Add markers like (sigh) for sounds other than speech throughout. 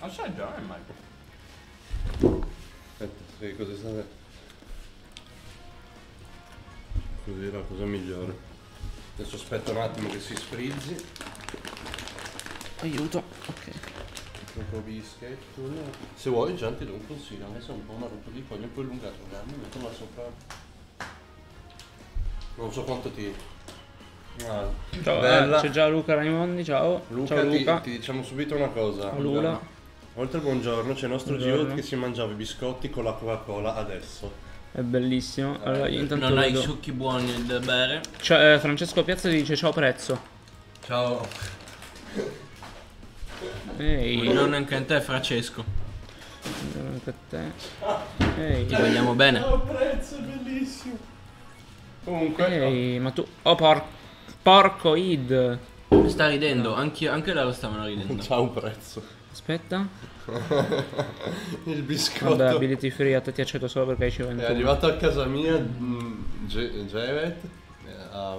Assaggia, eh, Michael. Aspetta, sai cosa sta... Così è la cosa migliore. Adesso aspetta un attimo che si sfrizzi. Aiuto. Ok. Un po' di bischetto. Se vuoi già ti do un consiglio, anche se è un po' una rottura di foglia, poi allungato un gambo, metterla sopra. Non so quanto ti. Ah, Ciao, bella. eh, c'è già Luca Raimondi, ciao. Luca, ciao ti- Luca. Ti, diciamo subito una cosa. Ciao, Lula. Oltre al buongiorno c'è il nostro Buongiorno. Gio che si mangiava i biscotti con la Coca-Cola adesso. È bellissimo. Allora, io intanto Non hai i vedo- succhi buoni da bere. Cioè, eh, Francesco Piazza dice ciao prezzo. Ciao. Ehi. Buongiorno anche a te, Francesco. Buongiorno anche a te. Ehi. Ti vogliamo bene. prezzo, bellissimo. Comunque, Ehi, ma tu... Oh, por... porco id. Sta ridendo, anche, anche loro stavano ridendo. ciao prezzo. Aspetta. (laughs) Il biscotto. Vabbè, ability free, a te ti accetto solo perché hai ci È 21. arrivato a casa mia Ge- Javet, eh, ha,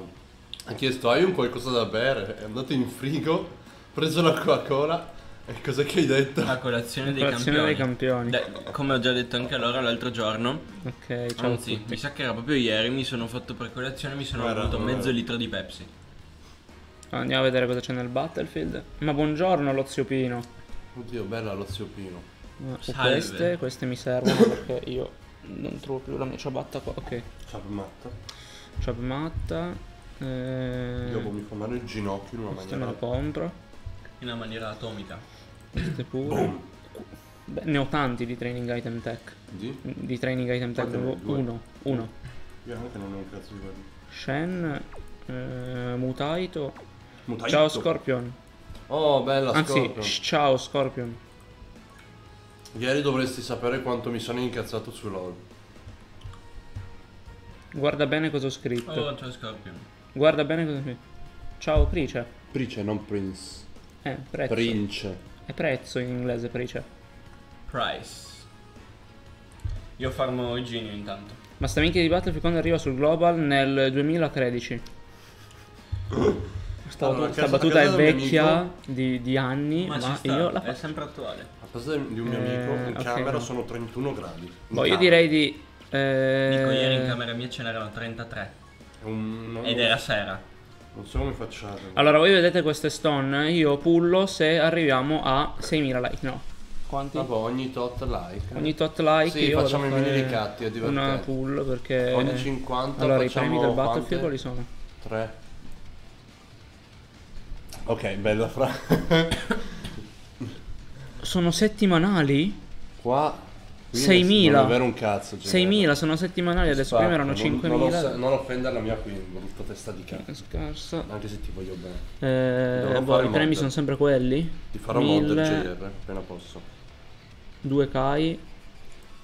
ha chiesto hai un qualcosa da bere, è andato in frigo, ha preso la Coca-Cola e cosa che hai detto? La colazione dei Colazione campioni. dei campioni. Dai, come ho già detto anche a loro l'altro giorno, Ok, ciao anzi, mi sa che era proprio ieri, mi sono fatto per colazione, mi sono bevuto mezzo litro di Pepsi. Andiamo a vedere cosa c'è nel Battlefield. Ma buongiorno, lo zio Pino. Oddio, bella lo zio Pino. Queste, queste mi servono perché io non trovo più la mia ciabatta qua. Ok, Ciao matta. ciab matta. Eh, Dopo mi fa male il ginocchio in una queste me maniera... le compro. In una maniera atomica. Queste pure. Beh, ne ho tanti di training item tech. Di? Di training item tech. Due? Uno. Uno. Io anche non ho un cazzo di quelli. Shen. eh, Mutaito. Mutaito. Ciao Scorpion. Oh, bella Anzi, Scorpion. ciao Scorpion. Ieri dovresti sapere quanto mi sono incazzato su LOL. Guarda bene cosa ho scritto. Oh, ciao Scorpion. Guarda bene cosa ho scritto. Ciao Price. Price, non Prince. Eh, prezzo. Prince. È prezzo in inglese, Price. Price. Io farmo il genio intanto. Ma sta minchia di Battlefield quando arriva sul Global nel 2013. (clears throat) Sta, Allora, battuta è vecchia di, di anni, ma, Ma, sta, io la è faccio. sempre attuale. A casa di un mio Eh, amico in ok, camera no. sono 31 gradi. Boh, io direi di... eh, Dico, ieri in camera mia ce n'erano 33. È un- non, Ed era sera. non so come facciate. Allora, voi vedete queste stone, io pullo se arriviamo a 6.000 like, no. Quanti? Vabbè, ogni tot like. Ogni tot like Sì, io facciamo i mini ricatti, è Una pull perché... Ogni 50 Allora, i premi del? Battlefield quali sono? 3. Ok, bella fra. (coughs) Sono settimanali? Qua. qui 6.000. Non è vero un cazzo. Giancarlo. 6.000, sono settimanali, adesso prima erano Spacca, non- Non, 5.000. non offendere la mia qui, brutta testa di cazzo. Che scarsa. Anche se ti voglio bene. Eh, boh, i premi mod. sono sempre quelli. Ti farò mod del 1000, JR appena posso. 2 Kai,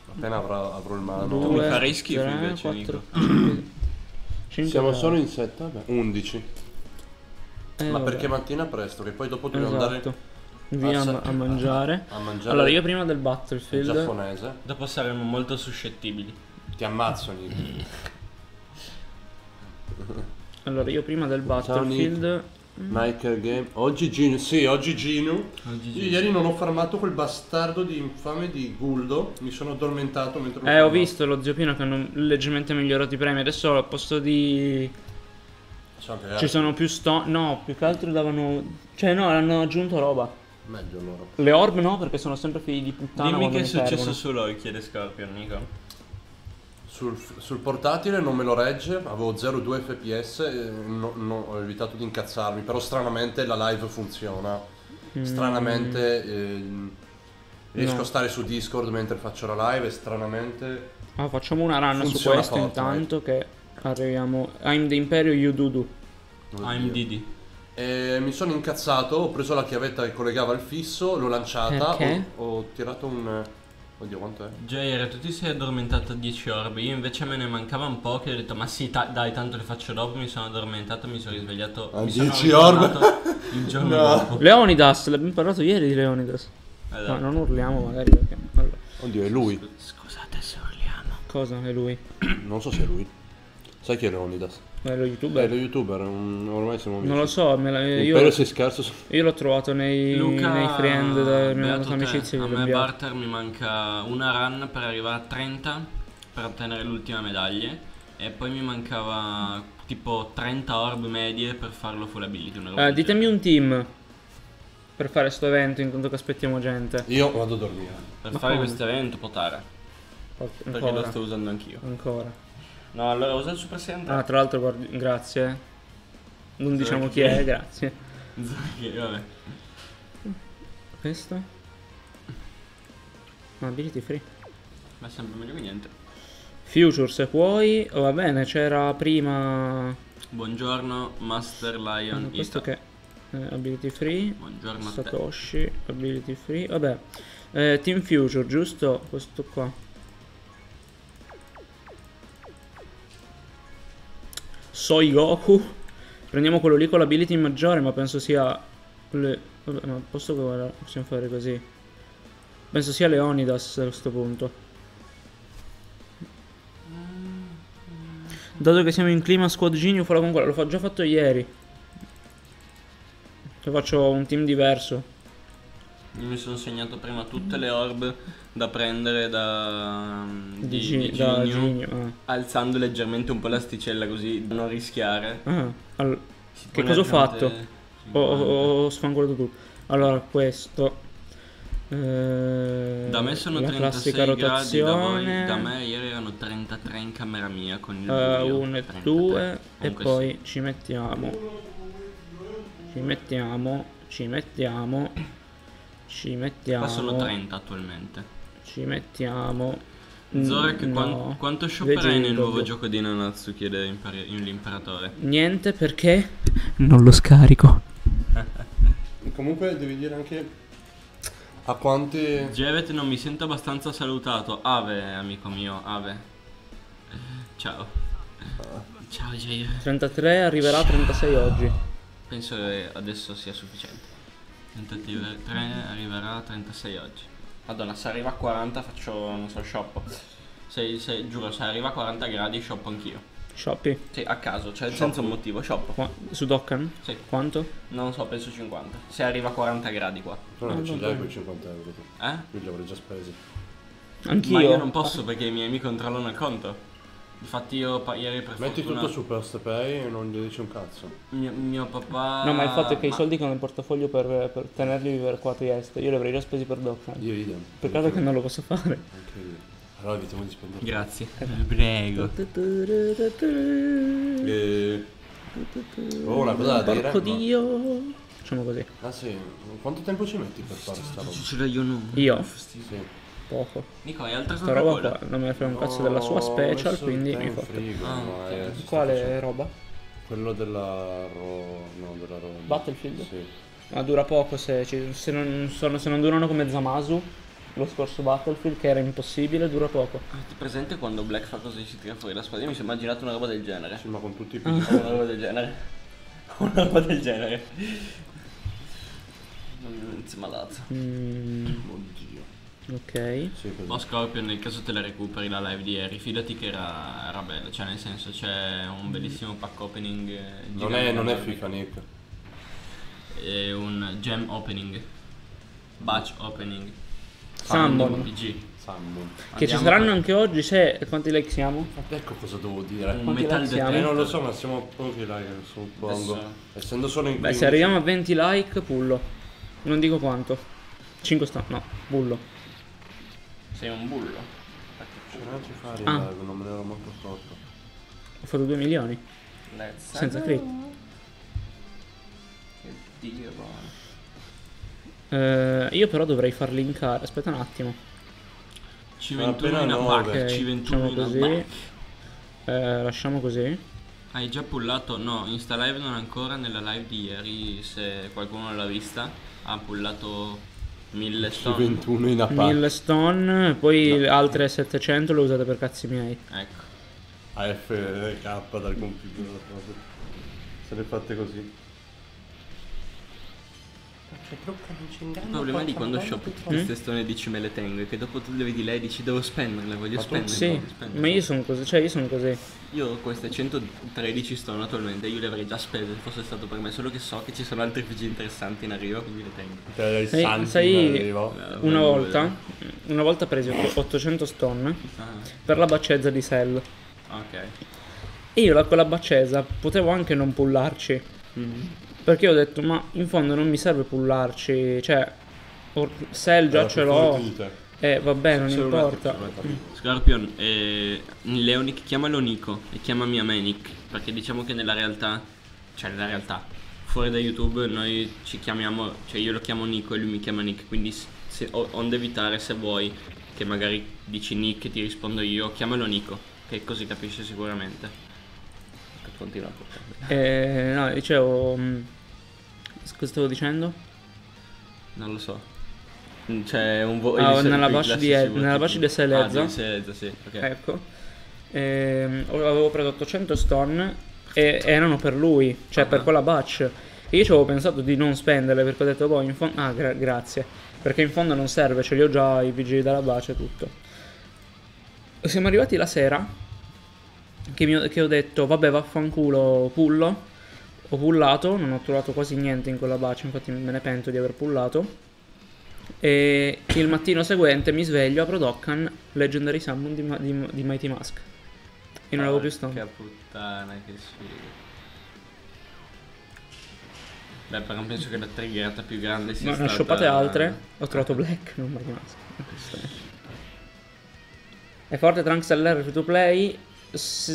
Appena avrò, avrò il mano. 2, mi farei schifo invece, 4, Nico. 5, Siamo solo in 7, vabbè. 11. Eh, Ma perché mattina presto, che poi dopo dobbiamo Esatto. andare Via a a, mangiare. a mangiare Allora, io prima del il Battlefield... giapponese. Dopo saremo molto suscettibili. Ti ammazzo, Nick. (laughs) Allora, io prima del Battlefield... Nike Game. Oggi Ginu. Sì, oggi Ginu. Oggi Io ieri non ho farmato quel bastardo di infame di Guldo. Mi sono addormentato mentre lo Eh, ho visto lo zio Pino che hanno leggermente migliorato i premi. Adesso al posto di... Ci sono più sto... No, più che altro davano... Cioè, no, hanno aggiunto roba. Meglio allora. Le orb no, perché sono sempre figli di puttana Dimmi che è successo su LOL, chiede Scorpion, Nico. Sul, sul portatile non me lo regge, avevo 0,2 fps e no- no- ho evitato di incazzarmi, però stranamente la live funziona. Stranamente ehm, riesco No. a stare su Discord mentre faccio la live e stranamente... Ah, facciamo una run su questo Fortnite. intanto che arriviamo. I'm the Imperio, you do do. I'm Oddio. Didi. E mi sono incazzato, ho preso la chiavetta che collegava al fisso, l'ho lanciata, Perché? ho, ho tirato un... Oddio quanto è? JR, tu ti sei addormentato a 10 orbe, io invece me ne mancava un po' che ho detto ma sì ta- dai tanto le faccio dopo, mi sono addormentato, mi sono risvegliato A mi sono 10 orbe? aggiornato il giorno No. dopo. Leonidas, l'abbiamo parlato ieri di Leonidas. Esatto. No, non urliamo magari perché. Allora, Oddio è lui, Scusate se urliamo. cosa è lui? non so se è lui. Sai chi è Leonidas? È lo È youtuber? lo youtuber, un- ormai siamo amici. Non lo so, me la- Impero io, sei scarso. io l'ho trovato nei, Luca, nei friend della mia beato te. amicizia. A me inviato. Barter mi manca una run per arrivare a 30 per ottenere l'ultima medaglia e poi mi mancava tipo 30 orb medie per farlo full ability. Eh, del ditemi un team per fare sto evento intanto che aspettiamo gente. Io vado a dormire. Per Ma fare questo evento potare, perché lo sto usando anch'io. Ancora. No, allora usa il Super Saiyan 3. Ah, tra l'altro, guardi, grazie. Non Sì, diciamo chi è, grazie. (laughs) Che, vabbè. Questo? No, ability free. Ma è sempre meglio che niente. Future se puoi. Oh, va bene, c'era prima. Buongiorno Master Lion No, questo Ita. che eh, ability free. Buongiorno. Satoshi, ability free. Vabbè. Eh, Team Future, giusto? Questo qua. Soi Goku. Prendiamo quello lì con l'ability maggiore, ma penso sia. Le... Vabbè, ma posso guardare? Possiamo fare così. Penso sia Leonidas a questo punto. Dato che siamo in clima squad genio, farò con quello. L'ho già fatto ieri. Che faccio un team diverso. Io mi sono segnato prima tutte le orb da prendere da, Di, di, Gi- di da Ginyu, Genio. alzando leggermente un po' l'asticella così da non rischiare. Ah. Ah, al- Si Che cosa ho fatto? Ho, ho, ho sfangolato tutto. Allora, questo. Eh, Da me sono la 36 classica gradi, da, voi, rotazione. da me ieri erano 33 in camera mia con il eh, buio, uno e 33. due. E Comunque poi ci mettiamo. Ci mettiamo. Ci mettiamo. Ci sì. mettiamo. Qua sono 30 attualmente. Ci mettiamo. Zorek, Mm, quan- no. quanto shopperai nel nuovo gioco di Nanatsuki ed Imper- l'imperatore? Niente perché non lo scarico. (laughs) Comunque devi dire anche a quanti... Jevet non mi sento abbastanza salutato. Ave, amico mio, Ave. Ciao. Ciao Jay. 33 arriverà a 36 oggi. Penso che adesso sia sufficiente. 33 arriverà a 36 oggi. Madonna, se arriva a 40 faccio, non so, shop. Se, se- giuro, se arriva a 40 gradi shop anch'io. Shopee. Sì, a caso, cioè senza un motivo, shop. Qua- su Dokkan? Sì, Quanto? non so, penso 50. Se arriva a 40 gradi qua. No, non Ah, ce vabbè. l'hai quei 50 euro. Eh? Io li avrei già spesi. Anch'io. Ma io non posso perché i miei mi controllano il conto. Infatti io ieri per Metti fortuna tutto su First Pay e non gli dici un cazzo. mio, mio papà No, ma il fatto è che i ma- soldi che ho nel portafoglio per, per tenerli vivere qua a Trieste, io li avrei già spesi per Dokkan. Io idem. Peccato che non lo posso fare. Anche io. Allora evitiamo di spendere. Grazie. Prego. E... Oh, una cosa da dire. Porco ma- dio. Facciamo così. Ah sì, quanto tempo ci metti per fare sta roba? Ce l'ho io non. Io? Sì. Poco. Nico, hai altra Sta roba qua non me ne frega un cazzo della No, sua special, quindi mi fa. Ah, ma ok. è- si sta Quale roba? Quello della ro... no, della roba. Battlefield? Sì. Ma dura poco se, se, non, sono- se non durano come Zamasu, lo scorso Battlefield, che era impossibile, dura poco. Avete presente quando Black fa così si tira fuori la spada? Io mi sono immaginato una roba del genere. Sì, ma con tutti i Ah. (laughs) pizzi. una roba del genere. (laughs) Una roba del genere. Non si malato. Mm, Oddio. Ok. Sì. Oh Scorpion, nel caso te la recuperi la live di ieri, fidati che era, era bella, cioè nel senso c'è un bellissimo pack opening. eh, Non è, non è. FIFA, Nick. È un gem opening. Batch opening. Summon. PG. Che ci saranno per- anche oggi, se... Quanti like siamo? Ecco cosa devo dire. un Quanti metal like siamo? Eh, non lo so, ma siamo pochi like, suppongo. Adesso- Essendo solo in Beh, 15. se arriviamo a 20 like, pullo. Non dico quanto. 5 sta... No, bullo. Sei un bullo. Ci fare Ah. non me ne ero molto accorto. Ho fatto 2 milioni. Let's Senza crit. Che dio. Eh, io però dovrei far linkare. Aspetta un attimo. C21 appena in attack. Ok, C21 facciamo in attack. Eh, lasciamo così. Hai già pullato? No, Insta Live non ancora. Nella live di ieri, se qualcuno l'ha vista, ha pullato 1000 stone. 21 in APA. 1000 stone, poi le altre 700 le usate per cazzi miei. Ecco. AFK dal computer. Se le fate così. Cioè, trucca, non ci Il problema è di quando shop tutte queste stone dici me le tengo e che dopo tu le vedi lei e dici devo spenderle, voglio spenderle. Sì, voglio spenderle. ma io sono così, cioè io sono così. Io ho queste 113 stone attualmente, io le avrei già spese se fosse stato per me, solo che so che ci sono altri PG interessanti in arrivo, quindi le tengo. Il Sai- in arrivo. Eh, Una volta, una volta presi 800 stone Ah, per la baccezza di Cell. ok. E io la, quella baccesa potevo anche non pullarci. Perché ho detto, ma in fondo non mi serve pullarci. Cioè, or- Cell già ce l'ho. Eh, vabbè, non importa. Scorpion, eh, Leonic chiamalo Nico e chiamami a me Nick, perché diciamo che nella realtà, cioè nella realtà, fuori da YouTube noi ci chiamiamo, cioè io lo chiamo Nico e lui mi chiama Nick, quindi se, o- onde evitare se vuoi che magari dici Nick e ti rispondo io, chiamalo Nico, che così capisce sicuramente. Continua a portare. Eh, no, dicevo. Cosa stavo dicendo? Non lo so. Mm, C'è un vo- Ah, nella bacia di- classici nella bacia di Selezza. Ah, di Selezza, sì, ok. Ecco. Ehm, avevo preso 800 stone e erano per lui, cioè Ah. per quella batch. E io ci avevo pensato di non spenderle perché ho detto, boh, in fondo... Ah, gra- grazie. Perché in fondo non serve, ce li ho già i vigili della bacia e tutto. Siamo arrivati la sera che, ho, che ho detto, vabbè, vaffanculo, pullo. Ho pullato, non ho trovato quasi niente in quella bacia, infatti me ne pento di aver pullato. E il mattino seguente mi sveglio, apro Dokkan, Legendary Summon di, Ma- di- di Mighty Mask. E non avevo più stone. Che puttana, che sfiga. Beh, però penso che la triggerata più grande sia Ma ne ho stata... shoppate altre, ho trovato Black, non Mighty Mask. È forte Trunks LR free to play,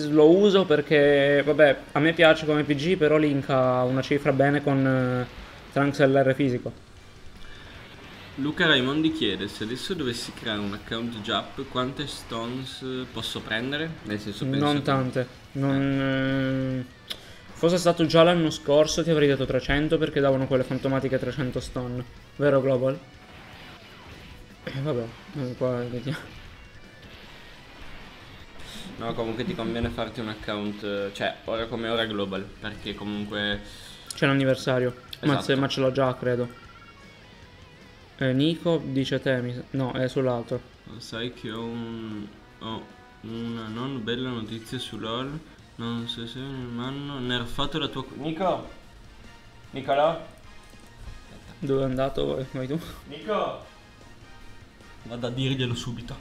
lo uso perché, vabbè, a me piace come PG, però linka una cifra bene con eh, Trunks LR fisico. Luca Raimondi chiede se adesso dovessi creare un account Jap quante stones posso prendere? Nel senso penso Non che- tante. Non, eh, fosse stato già l'anno scorso ti avrei dato 300 perché davano quelle fantomatiche 300 stone. Vero Global? Eh, vabbè, eh, qua vediamo. No, comunque ti conviene farti un account, eh, cioè ora come ora global, perché comunque C'è l'anniversario. Ma, Esatto. se- ma ce l'ho già, credo. Eh, Nico dice te, mi no, è sull'altro. sai che ho un ho una non bella notizia su LOL. Non so se mi hanno nerfato la tua Nico! Nicolò? Dove è andato? Eh, Vai tu. Nico! Vado a dirglielo subito.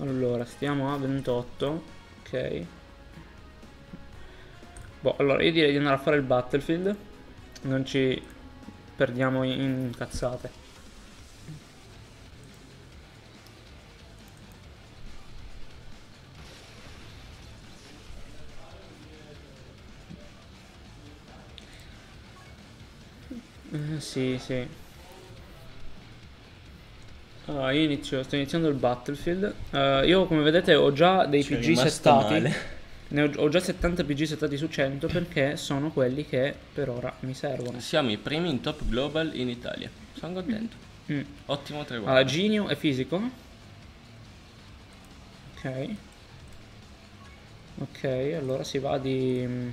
Allora, stiamo a 28. Ok. Boh, allora io direi di andare a fare il Battlefield. Non ci perdiamo in, cazzate. Eh, sì, sì. Allora, io inizio, sto iniziando il Battlefield. Eh, io, come vedete, ho già dei Ci è PG settati. male. Ne ho, ho già 70 PG settati su 100 perché sono quelli che per ora mi servono. Siamo i primi in top global in Italia. Sono contento. Mm. Ottimo traguardo. Allora, Genio è fisico. Ok. Ok, allora si va di... mm,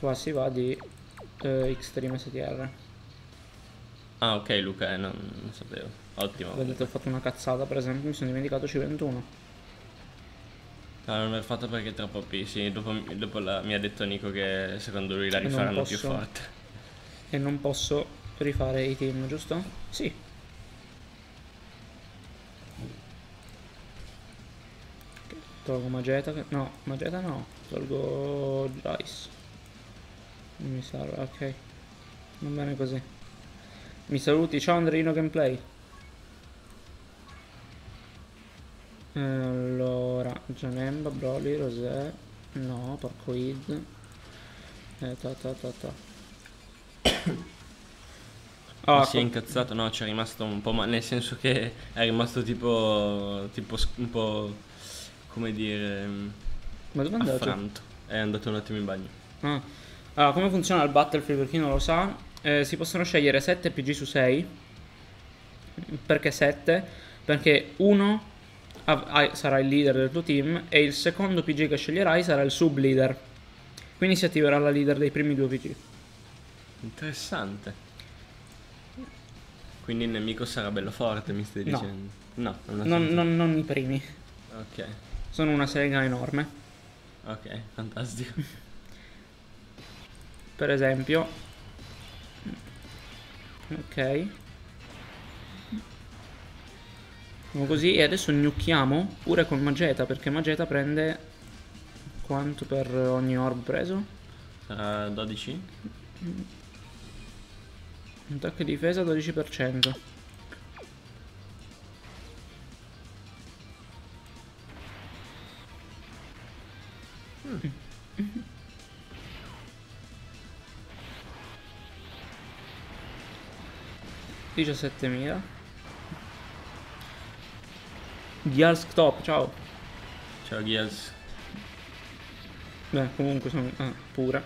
Qua si va di eh, Extreme STR. Ah, ok, Luca, eh, non, non sapevo. Ottimo. Vedete, ho fatto una cazzata, per esempio, mi sono dimenticato C21. No, non l'ho fatto perché è troppo P. Sì, dopo, dopo la- mi ha detto Nico che secondo lui la non rifaranno più posso- forte. (laughs) E non posso rifare i team, giusto? Sì. Tolgo Mageta. No, Mageta no. Tolgo Dice. Non mi serve, ok. Va bene così. Mi saluti, ciao Andrino Gameplay. Allora, Gianemba, Broly, Rosé. No, Parkoid. Eh, ta ta ta ta. Ah, Ah, si è incazzato, no, ci è rimasto un po', ma nel senso che è rimasto tipo, tipo un po', come dire, mm, ma dove è andato? affranto. È andato un attimo in bagno. Ah. Allora, come funziona il Battlefield per chi non lo sa? Eh, si possono scegliere 7 PG su 6. Perché 7? Perché uno sarà il leader del tuo team e il secondo PG che sceglierai sarà il sub leader. Quindi si attiverà la leader dei primi due PG. Interessante. Quindi il nemico sarà bello forte, mi stai No. dicendo? No, non, Non, non- non i primi. Ok, Sono una sega enorme. ok, fantastico. Per esempio. Ok. Facciamo così e adesso gnucchiamo pure con Mageta perché Mageta prende quanto per ogni orb preso? Sarà 12? Attacco e difesa 12%. Diciassettemila. Dialsk top, ciao. Ciao Gears. Beh, comunque sono... Ah, pure.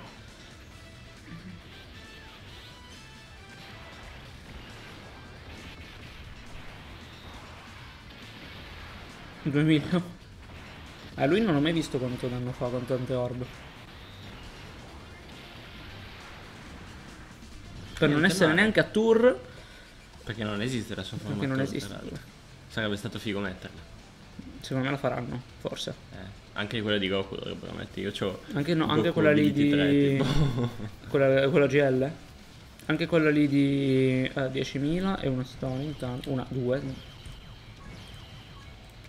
Duemila. Eh, lui non ho mai visto quanto danno fa con tante orb. Per non essere neanche a tour, Perché non esiste la sua forma perché non esiste. Sarebbe stato figo metterla. Secondo me la faranno, forse. Eh, anche quella di Goku dovrebbero mettere. Io c'ho Anche, no, anche quella lì di... tipo. (laughs) quella, quella GL? Anche quella lì di eh, 10.000 e una stone, intanto- una, due.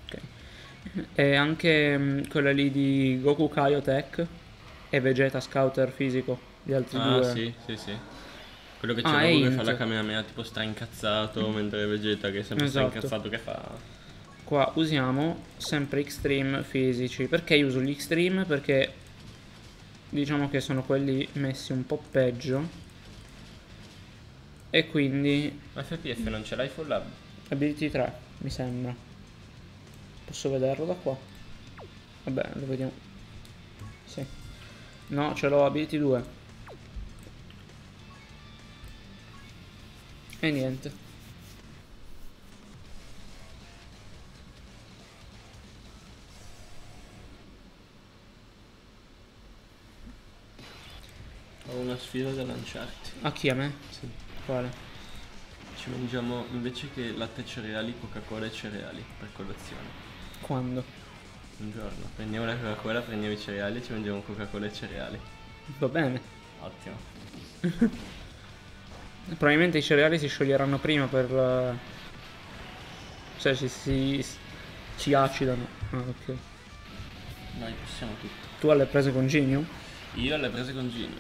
Ok. E anche mm, quella lì di Goku Kaiotek e Vegeta Scouter fisico, gli altri Ah, due. sì, sì, sì. Quello che c'è Ah, che fa Int. la Kamehameha tipo straincazzato, mentre Vegeta che è sempre Esatto. straincazzato che fa... Qua usiamo sempre extreme fisici. Perché io uso gli extreme? Perché diciamo che sono quelli messi un po' peggio. E quindi FPF non ce l'hai full lab? Ability 3, mi sembra. Posso vederlo da qua? Vabbè, lo vediamo. Sì. No, ce l'ho Ability 2. E niente. Ho una sfida da lanciarti. A chi a me? Sì. Quale? Ci mangiamo invece che latte e cereali, Coca-Cola e cereali per colazione. Quando? Un giorno prendiamo la Coca-Cola, prendiamo i cereali e ci mangiamo Coca-Cola e cereali. Va bene. Ottimo. (laughs) Probabilmente i cereali si scioglieranno prima per... eh, Cioè si, si, si acidano. Ah, ok. Noi possiamo tutto. Tu le hai prese con Genio? Io le ho prese con Gini.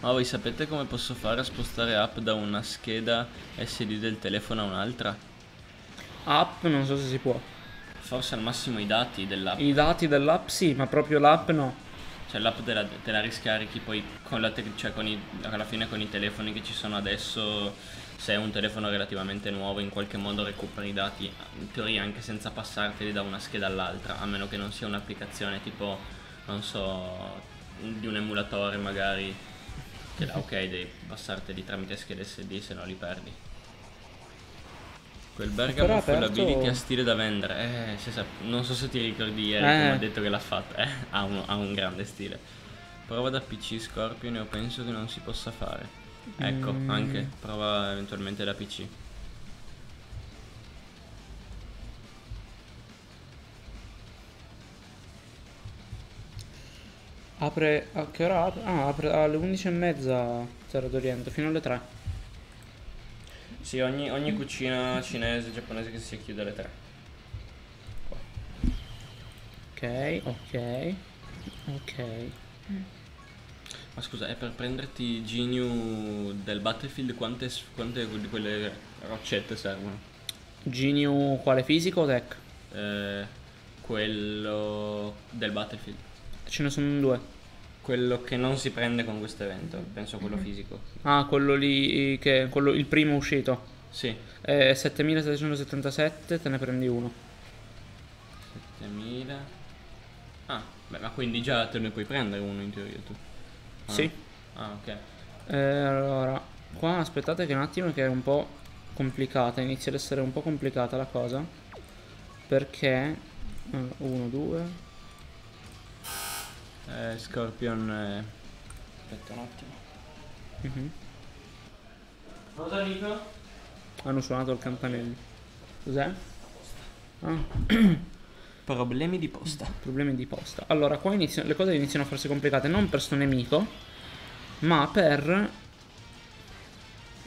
Ma voi sapete come posso fare a spostare app da una scheda SD del telefono a un'altra? App non so se si può. Forse al massimo i dati dell'app. I dati dell'app sì, ma proprio l'app no. Cioè l'app te la, te la riscarichi poi con la te- cioè con i, alla fine con i telefoni che ci sono adesso, se è un telefono relativamente nuovo in qualche modo recuperi i dati, in teoria anche senza passarteli da una scheda all'altra, a meno che non sia un'applicazione tipo, non so, di un emulatore magari, che là ok devi passarteli tramite schede SD se no li perdi. Quel Bergamo full aperto- ability a stile da vendere, eh, si sa- non so se ti ricordi ieri Eh. come ha detto che l'ha fatto, eh, ha, un, ha un grande stile. Prova da PC Scorpion io penso che non si possa fare. Ecco, Mm. anche, prova eventualmente da PC. Apre. A che ora apre? Ah, apre alle 11 e mezza Terra d'Oriente, fino alle 3. Sì, ogni, ogni cucina cinese, giapponese che si chiude alle 3. Ok, ok. Ok. Ma scusa, è per prenderti Geniu del Battlefield quante, quante di quelle roccette servono? Genio quale fisico o tech? Eh, quello del Battlefield. Ce ne sono due. Quello che non si prende con questo evento, penso quello fisico. Ah, quello lì che quello il primo uscito. Sì, È 7777, te ne prendi uno. 7000. Ah, beh, ma quindi già te ne puoi prendere uno in teoria tu. Ah. Sì. Ah, ok. Eh, allora, qua aspettate che un attimo che è un po' complicata, inizia ad essere un po' complicata la cosa. Perché... 1, 2... Eh, Scorpion... eh, Aspetta un attimo. Mhm. Cosa Nico? Hanno suonato il campanello. Cos'è? Ah, (clears throat) Problemi di posta. problemi di posta. Allora, qua iniziano- le cose iniziano a farsi complicate non per sto nemico, ma per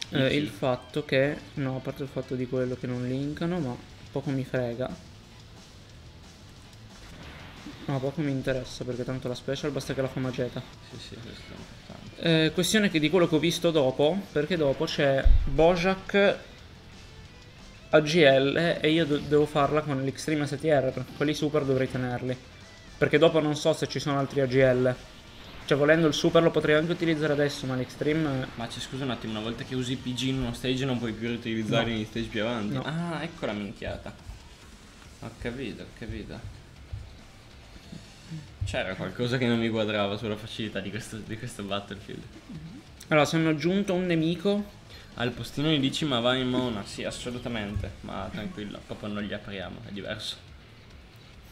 eh, il fatto che... No, a parte il fatto di quello che non linkano, ma poco mi frega. No, poco mi interessa perché tanto la special basta che la fa Mageta. Sì, sì, questo è importante. Eh, questione che di quello che ho visto dopo, perché dopo c'è Bojack AGL e io devo farla con l'Extreme STR, quelli super dovrei tenerli. Perché dopo non so se ci sono altri AGL. Cioè volendo il super lo potrei anche utilizzare adesso, ma l'Extreme... Ma c'è scusa un attimo, una volta che usi PG in uno stage non puoi più riutilizzare No. in stage più avanti. No. Ah, ecco la minchiata. Ho capito, ho capito. C'era qualcosa che non mi quadrava sulla facilità di questo, di questo Battlefield. Allora, se hanno aggiunto un nemico... Al postino gli dici ma vai in mona? Sì, assolutamente, ma tranquillo, proprio non li apriamo, è diverso.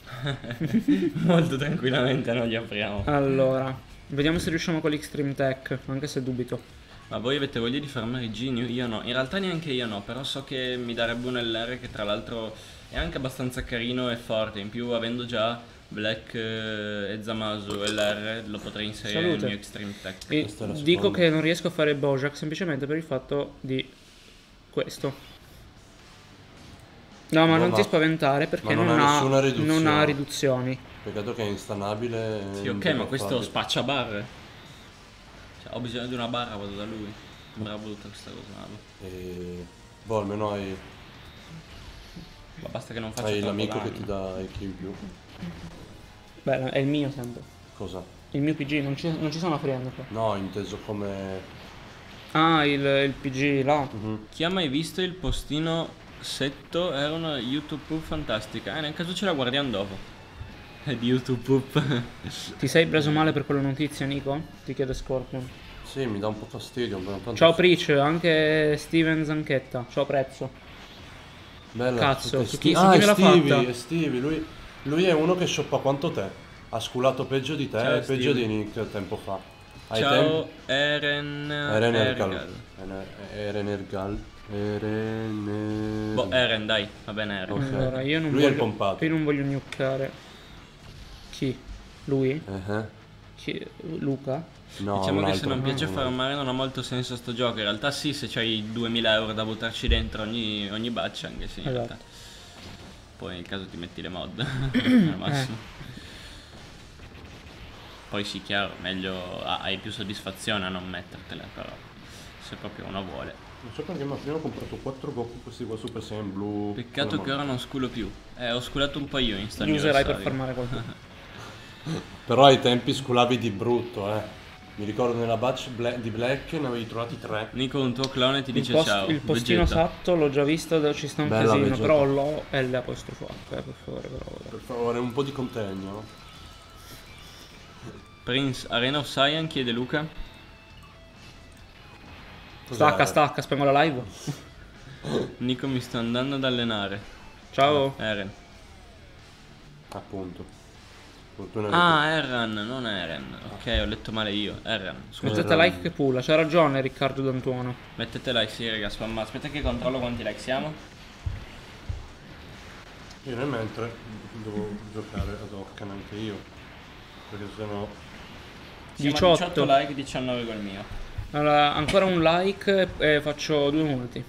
(laughs) Molto tranquillamente non li apriamo. Allora, vediamo se riusciamo con l'Extreme Tech, anche se dubito. Ma voi avete voglia di farmare Genio? Io no, in realtà neanche io no, però so che mi darebbe un LR che tra l'altro è anche abbastanza carino e forte, in più avendo già Black eh, e Zamasu LR lo potrei inserire Salute. nel mio Extreme Tech. E dico che non riesco a fare Bojack semplicemente per il fatto di questo. No, ma No, non ma- ti spaventare perché non, non ha ha, non ha riduzioni. Peccato che è instanabile. Sì, ok, ma questo spaccia barre. Cioè, ho bisogno di una barra, vado da lui. Sembra brutta questa cosa, ma E... Boh, almeno hai, ma basta che non faccia hai l'amico danno. che ti dà i kill in più. Beh, è il mio sempre. Cosa? Il mio PG, non ci, non ci sono friend qua. No, inteso come... Ah, il, il PG là. Mhm. Chi ha mai visto il postino Setto era una YouTube poop fantastica. Eh, nel caso ce la guardiamo dopo. È (laughs) di YouTube poop. (laughs) Ti sei preso male per quella notizia, Nico? Ti chiede Scorpion. Sì, mi dà un po' fastidio. ma tanto- Ciao Preach, anche Steven Zanchetta. Ciao Prezzo. Bella, Cazzo, su sti- chi- su ah, chi me l'ha Stevie, fatta? Stevie, lui, lui è uno che shoppa quanto te. Ha sculato peggio di te Ciao, e peggio Stevie. di Nick tempo fa. Ai Ciao Eren Eren Ergal. Ergal. Eren Ergal. Eren Boh, Eren, dai, va bene Eren. Ok. Allora, io non Lui è il voglio, pompato. Io non voglio nuccare. Chi? Lui? Eh, Chi? Luca? No, diciamo un che se non piace un farmare non ha molto senso sto gioco. In realtà sì, se c'hai 2000 euro da buttarci dentro ogni, ogni batch, anche sì. in Esatto. Poi nel caso ti metti le mod. (laughs) al massimo. Poi sì, chiaro, meglio ah, hai più soddisfazione a non mettertele, però se proprio uno vuole. Non so perché ma prima ho comprato 4 Goku questi qua Super Saiyan blu. Peccato che ora non sculo più. Eh, ho sculato un po' io in Li userai per farmare qualcuno. (laughs) Però ai tempi sculavi di brutto, eh. Mi ricordo nella batch Bla- di Black ne avevi trovati 3. Nico, un tuo clone ti Il, dice post- ciao. il postino Vegeta. satto l'ho già visto, ci sta un Bella casino, Vegeta. però l'ho e l'apostrofo H, eh, per favore, però. vabbè. Per favore, un po' di contegno. no? Prince Arena of Saiyan chiede Luca. Cos'è? Stacca, stacca, spengo la live. (laughs) Nico mi sto andando ad allenare. Ciao. Eren. Appunto. Fortuna Ah, Erran, non Eren. Ok, ho letto male io. Erran. Scusa. Mettete like che pulla, c'ha ragione Riccardo D'Antuono. Mettete like, sì, raga, spamma. Aspetta che controllo quanti like siamo. Io nel mentre devo giocare ad Orcan anche io. Perché sennò. Siamo 18. a 18 like, 19 col mio. Allora, ancora un like e faccio due multi.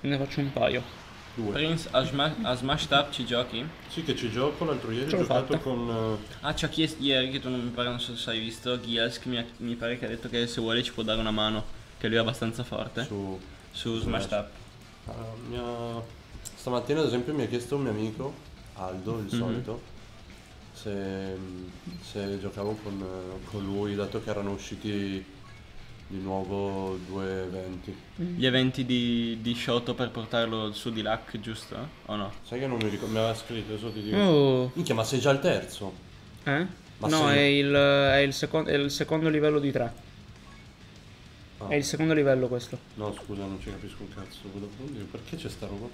Ne faccio un paio. Due. Prince a, Sma- a Smash Up ci giochi? Sì che ci gioco, l'altro ieri ho giocato fatta. con... Ah, ci ha chiesto ieri che tu non mi pare, non so se hai visto. Gilsk mi, ha- mi pare che ha detto che se vuole ci può dare una mano. Che lui è abbastanza forte. eh, su... Su Smash Up. Ah, mi ha- Stamattina ad esempio mi ha chiesto un mio amico, Aldo, il Mhm. solito, se, se giocavo con, con lui, dato che erano usciti di nuovo due eventi. Gli eventi di, di Shoto per portarlo su di Luck, giusto? O no? Sai che non mi ricordo, mi aveva scritto, adesso ti dico. Oh, Minchia, ma sei già al terzo? eh? Ma no, sei- è il, è, il secon- è il secondo livello di tre. Ah. È il secondo livello questo. No, scusa, non ci capisco un cazzo. Perché c'è sta roba?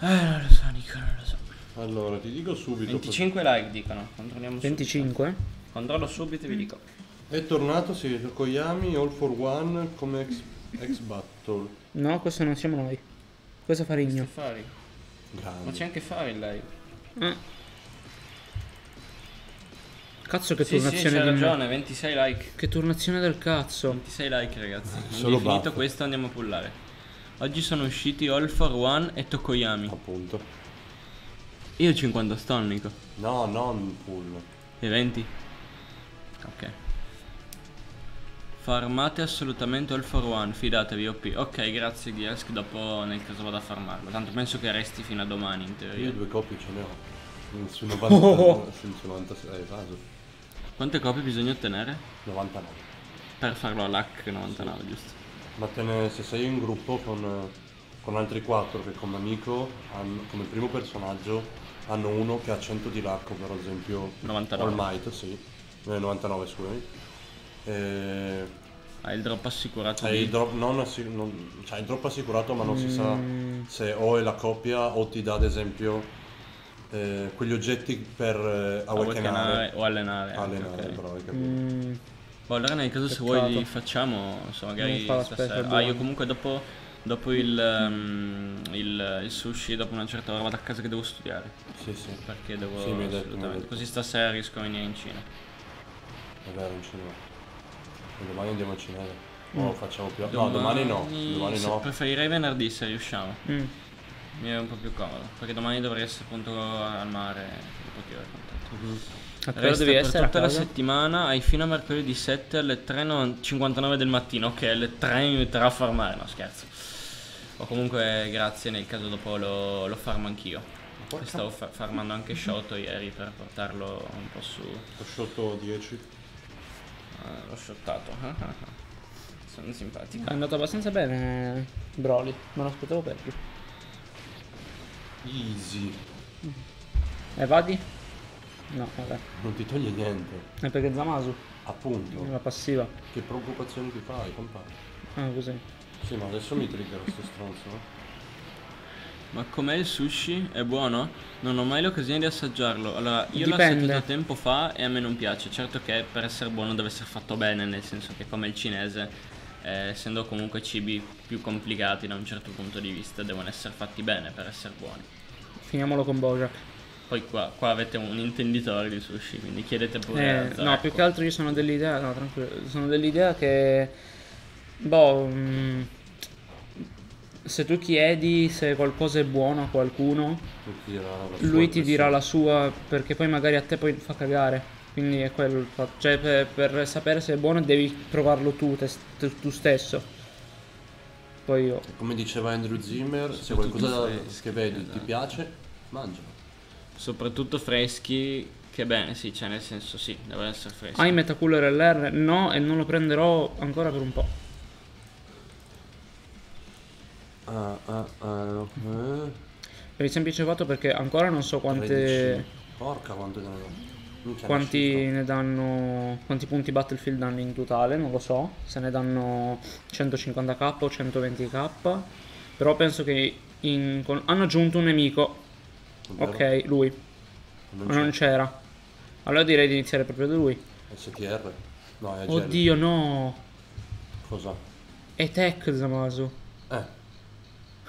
Eh, non lo so, Nico, non lo so. Allora, ti dico subito. 25 like dicono, controlliamo subito. 25? Controllo subito e vi dico. È tornato, sì, Koyami All for One come ex, ex battle. No, questo non siamo noi. Questo è Farigno. Fari. Ma Grande. c'è anche Fari in live. Eh. Cazzo che Sì, sì, turnazione di me. ragione, 26 like. Che turnazione del cazzo. 26 like ragazzi. Solo Quindi finito questo andiamo a pullare. Oggi sono usciti All for One e Tokoyami. Appunto. Io ho 50 stone, Nico. No, non pull. E 20? Ok. Farmate assolutamente all for one, fidatevi OP. Ok, grazie Giersk, dopo nel caso vado a farmarlo. Tanto penso che resti fino a domani in Io teoria. due copie ce ne ho. Su 90, Oh. (laughs) su 96, esatto. Quante copie bisogna ottenere? 99. Per farlo a LAC 99, giusto? Ma te ne, se sei in gruppo con, con altri 4 che come amico hanno, come primo personaggio hanno uno che ha 100 di lacco, per esempio 99. All Might, sì. Eh, 99 scusami. E, Hai il drop assicurato hai di... il drop, non assi- non- cioè, il drop assicurato ma non si sa Mm. se o è la coppia o ti dà ad esempio eh, quegli oggetti per eh, awakenare. o allenare. Allenare, ok. bravo, hai capito. Mm, Boh, allora nel caso se Peccato. vuoi li facciamo, insomma, magari fa stasera. Ah, io comunque dopo, dopo il, ehm, il, il sushi, dopo una certa ora vado a casa che devo studiare. Sì, sì, Perché devo Sì, mi hai detto, mi hai assolutamente. detto. Così stasera riesco a venire in Cina. è vero, in cinema. E domani andiamo al cinema. Mm. O facciamo più... No, domani no, domani se- no. Preferirei venerdì se riusciamo. mm. Mi è un po' più comodo. Perché domani dovrei essere appunto al mare. A Resta devi per essere a tutta la settimana, hai fino a mercoledì 7 alle 3.59 del mattino. Ok, alle 3 mi metterò a farmare, no scherzo. O comunque grazie, nel caso dopo lo, lo farmo anch'io. Porca- Stavo fa- farmando anche Shoto ieri per portarlo un po' su. Ho sciolto 10. Eh, l'ho shottato. (laughs) Sono simpatico. È andato abbastanza bene Broly, non aspettavo peggio. Easy. E vadi? No, vabbè. Non ti toglie niente. È perché Zamasu Appunto. è la passiva. Che preoccupazioni ti fai, compare? Ah, così. Sì, ma adesso mi trigger sto stronzo. Ma com'è il sushi? È buono? Non ho mai l'occasione di assaggiarlo. Allora, io l'ho Dipende. assaggiato tempo fa e a me non piace. Certo che per essere buono deve essere fatto bene, nel senso che come il cinese, eh, essendo comunque cibi più complicati da un certo punto di vista, devono essere fatti bene per essere buoni. Finiamolo con Bojack. Poi qua, qua avete un intenditore di sushi, quindi chiedete pure Eh, no, Zarco. più che altro io sono dell'idea, no, tranquillo, sono dell'idea che, boh, mm, se tu chiedi se qualcosa è buono a qualcuno, Lui ti dirà la lui sua ti dirà la sua, perché poi magari a te poi fa cagare. Quindi è quello il fatto. Cioè, per, per sapere se è buono devi provarlo tu, te, tu- tu stesso. Poi io. Come diceva Andrew Zimmer, se qualcosa freschi, che vedi ti esatto. piace, mangialo. Soprattutto freschi, che bene, sì, cioè nel senso sì, devono essere freschi. Hai Metacooler LR? No, e non lo prenderò ancora per un po'. Ah, ah, ah, eh. Per il semplice fatto perché ancora non so quante. 13. Porca quanto ne una Quanti ne danno. Quanti punti Battlefield danno in totale? Non lo so. Se ne danno 150k o 120k. Però penso che in- hanno aggiunto un nemico. Ok, lui. Non Ma non c'era. Allora direi di iniziare proprio da lui. STR? No, è AGL. Oddio, no. Cosa? È Tech Zamasu. Eh,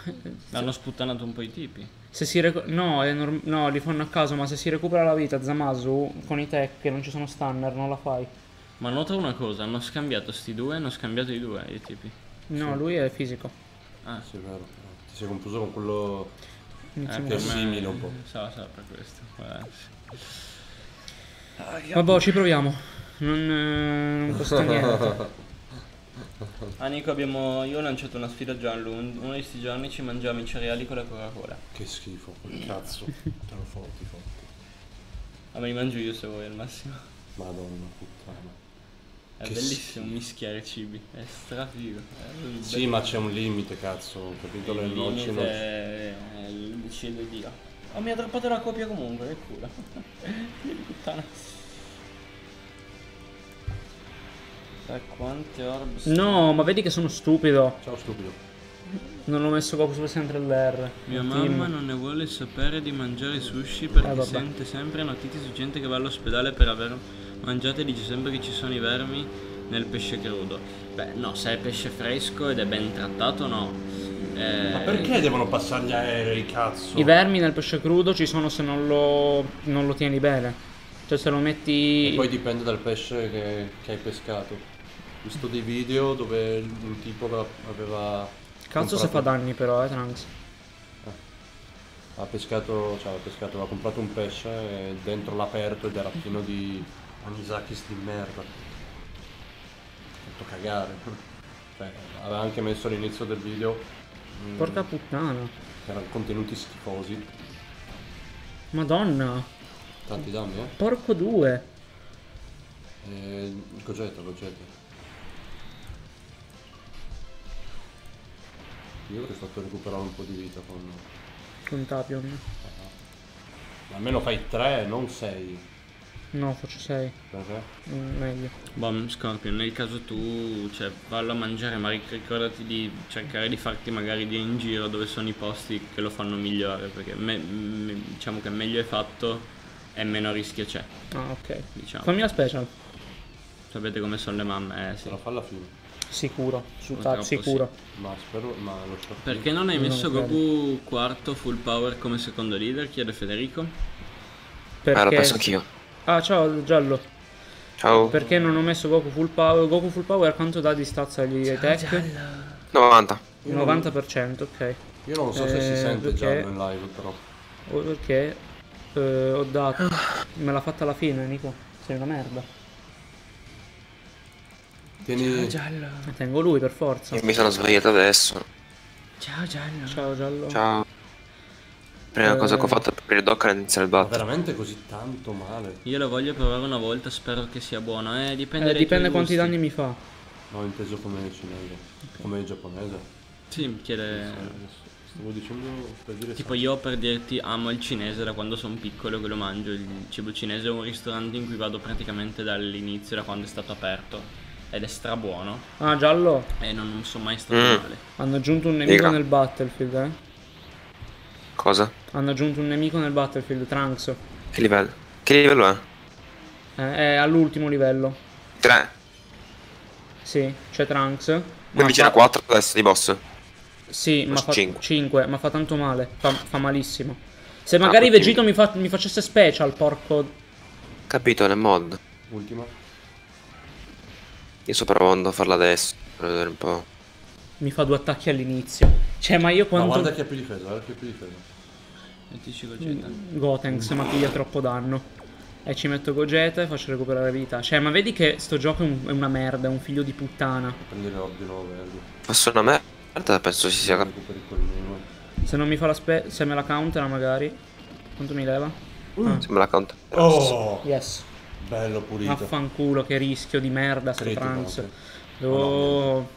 (laughs) Hanno sputtanato un po' i tipi. Se si recu- no, norm- no, li fanno a caso, ma se si recupera la vita Zamasu con i tech che non ci sono stunner, non la fai. Ma nota una cosa, hanno scambiato sti due, hanno scambiato i due, i tipi. No, lui è fisico. Ah, sì, vero. Ti sei confuso con quello... Iniziamo che per è simile un po'. So, so, per questo. Sì. Vabbè, ci proviamo. Non, eh, non costa (laughs) niente. Ah Nico, abbiamo... io ho lanciato una sfida a Gianlu, Un- uno di questi giorni ci mangiamo i cereali con la Coca-Cola. Che schifo, quel cazzo. Te lo forti, forti. Ah, me li mangio io se vuoi al massimo. Madonna puttana. È Che bellissimo mischiare cibi, è strafigo. È Sì, bello. ma c'è un limite, cazzo. Capito? Le Il noci limite non... è è il decide Dio. Oh, mi ha droppato la copia comunque, che culo. Di puttana. Dai, quante orb? No, ma vedi che sono stupido. Ciao stupido. Non ho messo Goku Super Saiyan 3LR. Mia mamma team. non ne vuole sapere di mangiare sushi perché Eh, sente sempre notizie su gente che va all'ospedale per aver mangiato e dice sempre che ci sono i vermi nel pesce crudo. Beh, no, se è pesce fresco ed è ben trattato, no. Eh, Ma perché devono passare gli aerei, cazzo? I vermi nel pesce crudo ci sono se non lo, non lo tieni bene. Cioè se lo metti... E poi dipende dal pesce che, che hai pescato. Visto dei video dove un tipo aveva- Cazzo se fa comprato- danni però, eh, Trunks. ha pescato, cioè, ha pescato, aveva comprato un pesce e dentro l'ha aperto ed era pieno di anisakis di merda. Fatto cagare. (laughs) Cioè, aveva anche messo all'inizio del video mm, Porca puttana. che erano contenuti schifosi. Madonna. Tanti danni, eh? Porco due. E... Gogeta, Gogeta. Io avrei fatto recuperare un po' di vita con... Con Tapion. Almeno fai 3, non 6. No, faccio 6. Perché? meglio. Boh, Scorpion, nel caso tu, cioè, vallo a mangiare, ma ric- ricordati di cercare di farti magari dire in giro dove sono i posti che lo fanno migliore, perché me- me- diciamo che meglio è fatto e meno rischio c'è, Ah, ok. diciamo. Fammi la special. Sapete come sono le mamme, eh sì. Se la fa alla fine. Sicuro. Su Tap, sicuro. Ma spero, ma lo so. Perché non hai Non messo credo. Goku quarto full power come secondo leader? Chiede Federico. Perché... Ah, l'ho penso anch'io. Ah, ciao, giallo. Ciao. Perché non ho messo Goku full power? Goku full power quanto dà di stazza agli attack? 90. Il 90%, ok. Io non so se si Eh, sente perché- già in live però. O Perché eh, ho dato. Me l'ha fatta alla fine, Nico. Sei una merda. Tieni... E Tengo lui per forza. Io mi sono svegliato adesso. Ciao giallo. Ciao, giallo. Ciao. Prima Eh. cosa che ho fatto per il docker è iniziare il Ma battle. veramente così tanto male? Io lo voglio provare una volta, spero che sia buono. Eh, dipende Eh, dipende quanti gusti. danni mi fa. No, inteso come cinese. Come giapponese. Sì, chiede... Eh, Stavo dicendo per dire... Tipo io per dirti amo il cinese da quando sono piccolo che lo mangio, il cibo cinese è un ristorante in cui vado praticamente dall'inizio, da quando è stato aperto ed è strabuono Ah, giallo. e non, non sono mai stato Mm. male. Hanno aggiunto un nemico Dica. nel battlefield, eh. Cosa? Hanno aggiunto un nemico nel battlefield, Trunks. Che livello? Che livello è? Eh, è all'ultimo livello. 3. Sì, c'è Trunks. Qui ma vicino a fa- 4 adesso di boss. Sì, ma fa cinque. 5, ma fa tanto male. Fa, fa malissimo. Se magari quindi- Vegito mi, fa- mi facesse special, porco. Capito, nel mod. Ultima. Io sto provando a farla adesso. Per vedere un po'. Mi fa due attacchi all'inizio. Cioè, ma io Ma quanto. guarda che ha più difesa, guarda che ha più difesa. E ti ci Gogeta. Gotenks ma piglia troppo danno. E ci metto Gogeta e faccio recuperare vita. Cioè, ma vedi che sto gioco è, un- è una merda, è un figlio di puttana. Prendi le orbi nuove. Fosse una merda, penso ci sia. Se non mi fa la spe. Se me la countera magari. Quanto mi leva? Se me la conto. Oh! Yes. Bello pulito. Affanculo, che rischio di merda sto anche. Devo.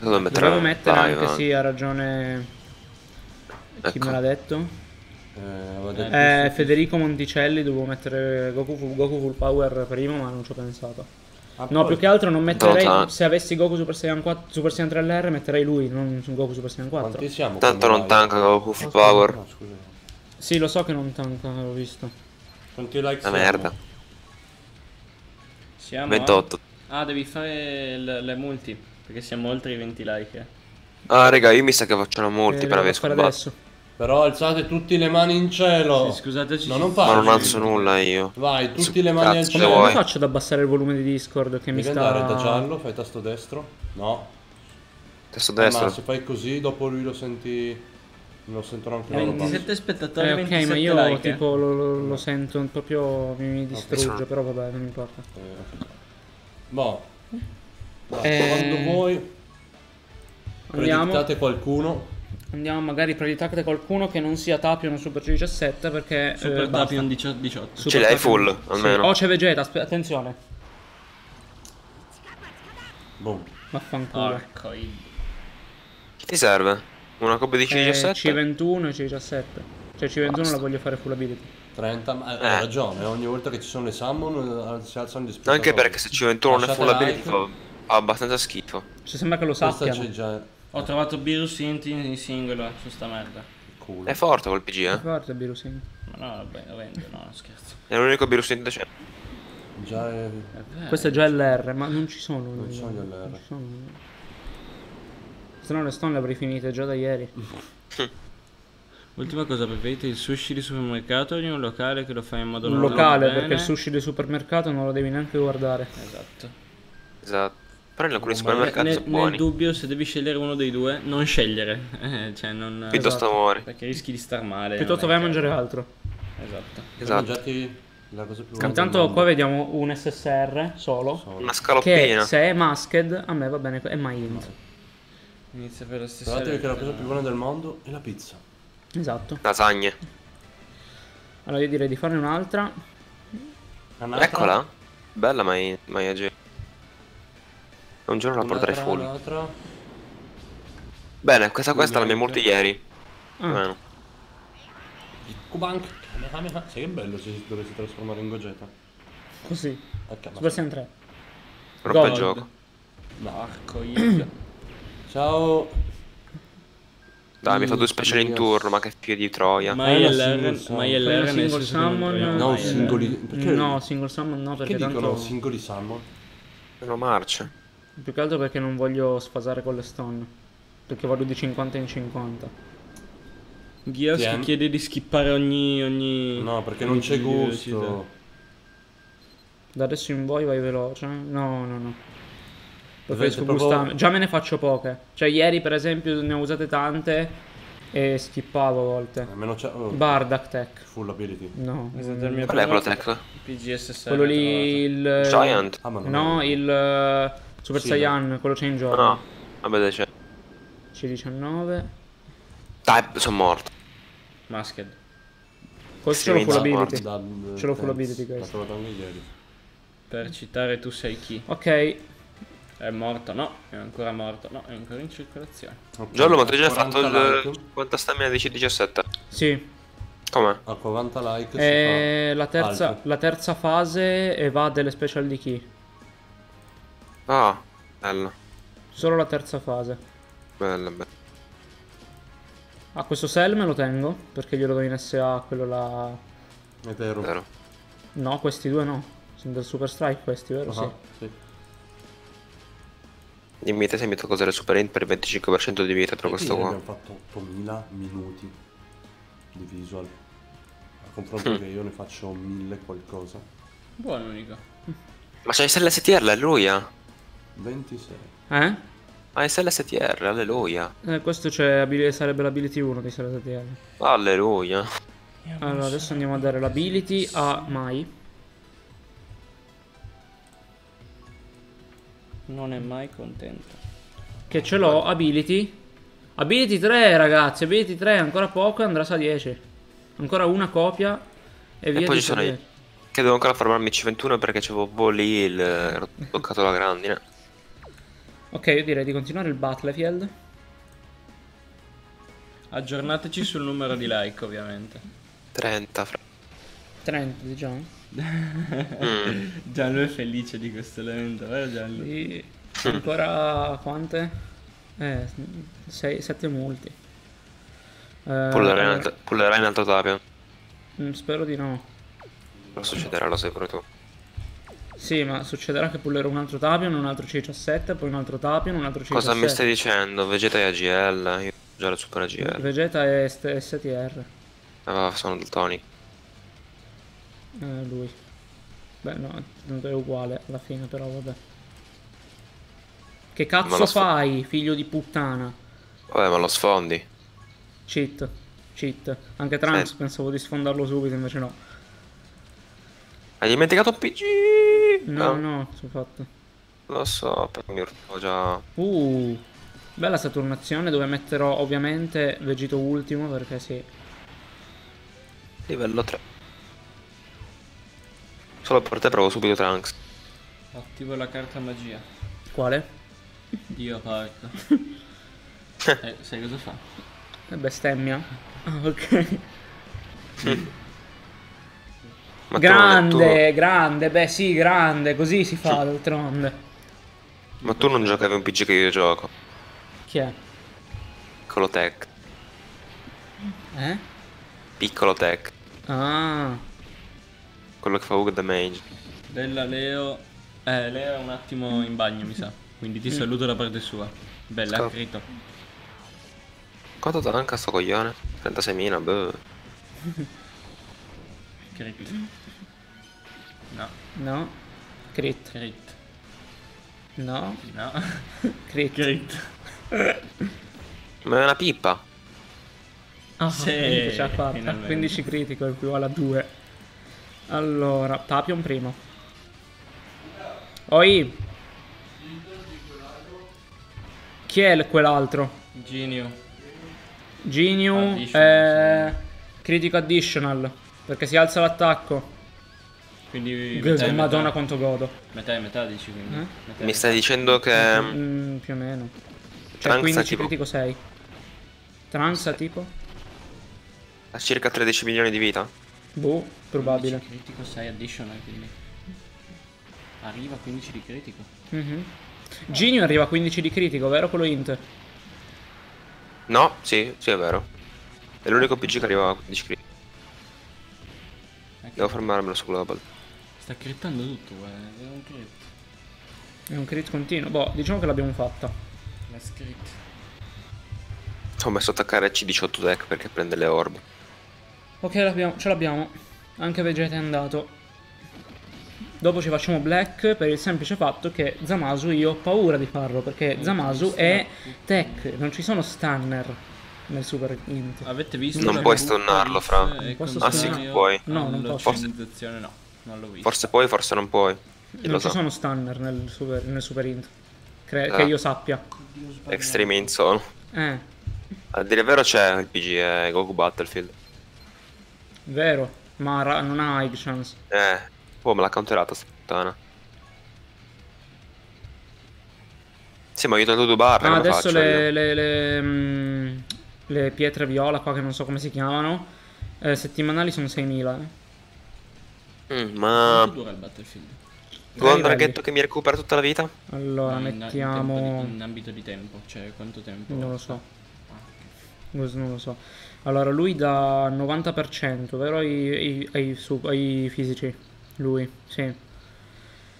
Devo mettere Dovevo mettere live, anche eh. sì, ha ragione. Chi Ecco. me l'ha detto? Eh, Eh, Federico Monticelli, dovevo mettere Goku, full- Goku Full Power prima, ma non ci ho pensato. Ah, No, poi- più che altro non metterei. Tanto- Se avessi Goku Super Saiyan 4, Super Saiyan 3LR, metterei lui, non Goku Super Saiyan 4. Quanti siamo? Tanto non tanca Goku full scusa, power. No. Sì, lo so che non tanca, l'ho visto. Quanti like siamo? merda. Siamo a- 28. Ah, devi fare le, le multi, perché siamo oltre i 20 like. eh. Ah, raga, io mi sa che facciano molti Eh, per aver scoperto. adesso. Però alzate tutti le mani in cielo. Sì, scusateci. No, non Ma fare. non alzo nulla io. Vai, tutti Su- le mani al cielo. come faccio ad abbassare il volume di Discord che mi Devi sta. andare da giallo, fai tasto destro. No. Eh, destro. ma se fai così, dopo lui lo senti. Lo sentono anche loro. 27 spettatori, Eh, ok, 27 ma io like. eh. tipo lo, lo- lo sento proprio. Mi, mi distrugge, Ok. però vabbè, non importa. Eh, Boh. Dai, Eh, Quando vuoi, Andiamo. predictate qualcuno. Andiamo magari predictate qualcuno che non sia Tapion Super G17 perché. Super eh. Tapion 18. 18. Super Ce l'hai Tapion. full, Sì. almeno. Oh, c'è Vegeta, aspe- attenzione. Boom. Vaffanculo. Porco i- Che ti serve? Una copia di Eh, C17? C21 e C17. Cioè C21 Basta. la voglio fare full ability. 30, ma Eh. hai ragione, ogni volta che ci sono le summon eh, si alzano gli spettatori. Anche perché se C21 non è full ability like. fa, fa abbastanza schifo. Cioè sembra che lo sappiano. c'è già Ho trovato Virus Int in in singolo su sta merda. culo. È forte quel PG, È eh. forte Birusing. Ma no, vabbè, lo vendo, no, scherzo. È l'unico virus indecente. Già è... È. Questo è già LR, ma non ci sono. Non ci sono gli LR. Se no le stone le avrei finite già da ieri. (laughs) Ultima cosa, preferite il sushi di supermercato o di un locale che lo fa in modo Un locale, bene? perché il sushi del supermercato non lo devi neanche guardare. Esatto. Esatto. Però in alcuni Ma supermercati nel, sono nel buoni. dubbio, se devi scegliere uno dei due, non scegliere. (laughs) Eh, cioè, non... Piuttosto Esatto. muori. Perché rischi di star male. Piuttosto vai a che- mangiare altro. Esatto. Esatto. mangiati la cosa più buona Intanto qua vediamo un SSR solo. Solo. Una Che scaloppina. se è masked, a me va bene, è my int. Inizia per la stessa Guardatevi che la cosa più buona del mondo è la pizza. Esatto. Lasagne. Allora io direi di farne un'altra. Un'altra- Eccola. Bella Maya Maya J. Un giorno la porterei full. un'altra. Bene, questa questa la mia multi ieri. Ah. Kubank. Sai che bello se si dovesse trasformare in Gogeta. Così. Ok, ma- Super Saiyan 3. Rompe gioco. Marco, io. Ciao. Dai, mi fa due Mm, special in turno, ma che figlio di troia. Ma una LR, single ma LR nel single summon, No, mai singoli. LR. Perché, No, single summon no, perché perché dicono tanto... singoli summon? Sono marce. Più che altro perché non voglio sfasare con le stone. Perché vado di 50 in 50. Ghias che Tien. chiede di skippare ogni... ogni No, perché ogni non c'è gusto. Da adesso in poi vai veloce. No, no, no. Preferisco proprio- gustarmi. Già me ne faccio poche. Cioè ieri per esempio ne ho usate tante e skippavo a volte. Almeno c'è oh, Bardak Tech. full ability. No. Esatto, il mio Qual è quello tech? PGS Quello lì il... Giant? Ah, No, è- il eh, Super Sì, Saiyan, quello c'è in gioco. No. Vabbè, c'è. C19. Dai, sono morto. Masked. Questo Sì, ce l'ho full ability. Ce l'ho full ability, questo. trovato anche ieri. Per citare tu sei chi. Ok. È morto? No, è ancora morto. No, è ancora in circolazione. Ok, Giallo, ma tu hai già 40 fatto il like. 50 stamina di C17. Sì. Com'è? A 40 like si E la, terza, la terza fase evade le special di chi? Ah, bello. Solo la terza fase. Bello, bello. Ah, questo cell me lo tengo perché glielo do in SA, quello là. È vero. Vero. No, questi due no. Sono del Super Strike questi, vero? Ah, Sì. sì. Dimmi te se mi tocca usare Super Int per il 25% di vita per Perché questo qua. abbiamo fatto 8000 minuti di visual. A confronto Mm. che io ne faccio 1000 qualcosa. Buono, Nico. Ma c'è SLSTR, alleluia. 26. Eh? Ma SLSTR, alleluia. Eh, questo c'è abili- sarebbe l'ability 1 di SLTL. Alleluia. Allora, adesso andiamo a dare l'ability a Mai. Non è mai contento. Che ce l'ho, ability. Ability 3, ragazzi. Ability 3, ancora poco e andrà a 10. Ancora una copia e via poi di ci sono io. Che devo ancora farmarmi C21 perché c'avevo lì il... ero toccato la grandine. Ok, io direi di continuare il Battlefield. Aggiornateci sul numero di like, ovviamente. 30 fra... 30, diciamo. Mm. (laughs) Gianlu è felice di questo elemento, vero Gianlu? Sì. Ancora quante? Eh, 6, 7 multi. Eh, Pullerai in in alto tapio. mm, spero di no. Non succederà, lo sai pure tu. Sì, ma succederà che pullerò un altro Tapion, un altro C17, poi un altro Tapion, un altro C17. Cosa mi stai dicendo? Vegeta e AGL? Io ho già la Super AGL. Vegeta e st- STR. Ah, sono daltonico. Eh, lui. Beh, no, tanto è uguale alla fine, però vabbè. Che cazzo fai, figlio di puttana? Vabbè, ma lo sfondi. Cheat. Cheat. Anche Trunks Sì. pensavo di sfondarlo subito, invece no. Hai dimenticato un PG? No, Ah, no, sono fatto. Lo so, però mi ho già... Uh, bella Saturnazione dove metterò ovviamente Vegito ultimo perché sì. Livello 3. Solo per te provo subito Trunks. Attivo la carta magia. Quale? Dio porco. eh, sai cosa fa? Eh, bestemmia. Ah, ok. Ma tu- grande, grande, beh sì, grande, così si fa d'altronde. Tu, ma tu non giocavi un PG che io gioco. Chi è? Piccolo tech. Eh? Piccolo tech. Ah, Quello che fa Hug Damage. Bella Leo. Eh, Leo è un attimo in bagno, mi sa. Quindi ti saluto da parte sua. Bella, ha scritto. Quanto tanca sto coglione? 36.000, boh. Crit. No, no. Crit. crit. No. No. Crit. Crit. Ma è una pippa. Ah, Sì, fatta. finalmente. 15 critico equivale a 2. Allora, Tapion primo. Oi. Chi è quell'altro? Genio. Genio Additional, eh, Critical Additional. Perché si alza l'attacco. Quindi metà Madonna metà. quanto godo. Metà e metà dici quindi. Eh? Metà Mi stai dicendo che... Mm, più o meno. Cioè Trunks ha 15 tipo- critico 6. Trunks ha tipo? ha circa 13 milioni di vita? Boh, probabile. 15 critico 6 additional quindi. Arriva a 15 di critico. Mhm. Genio arriva a 15 di critico, vero quello int? No, sì, sì è vero. È l'unico PG che arriva a 15 crit. Ecco, Devo fermarmelo su Global. Sta crittando tutto, guarda. È un crit. È un crit continuo. Boh, diciamo che l'abbiamo fatta. La crit. Ho messo a attaccare C18 deck perché prende le orb. Ok, ce l'abbiamo. Anche Vegeta è andato. Dopo ci facciamo Black per il semplice fatto che Zamasu io ho paura di farlo perché Zamasu è tech, non ci sono stunner nel Super Int. Avete visto? Non puoi stunnarlo, Fra. Ah, sì, Mario puoi. No, non posso. all'ottimizzazione no, non l'ho visto. Forse puoi, forse non puoi. Chi Non lo ci sa. sono stunner nel Super, nel super Int. Cre- Ah. Che io sappia. Extreme in solo. Eh, A dire il vero c'è il PG, è Goku Battlefield. Vero. Ma non ha high chance. Eh, oh, me l'ha counterata sta puttana. Sì, ma io tolto due barre, Ah, adesso le, le, le, mm, le pietre viola qua che non so come si chiamano. eh, settimanali sono 6.000. Eh. Mm, ma... Quanto dura il Battlefield? Tu hai un draghetto che mi recupera tutta la vita? Allora, in- in mettiamo... tempo di- in ambito di tempo, cioè quanto tempo? Non lo so. Ah, ok. Non non lo so. Allora, lui dà 90%, vero? Ai, ai- ai sub- ai fisici. Lui, sì.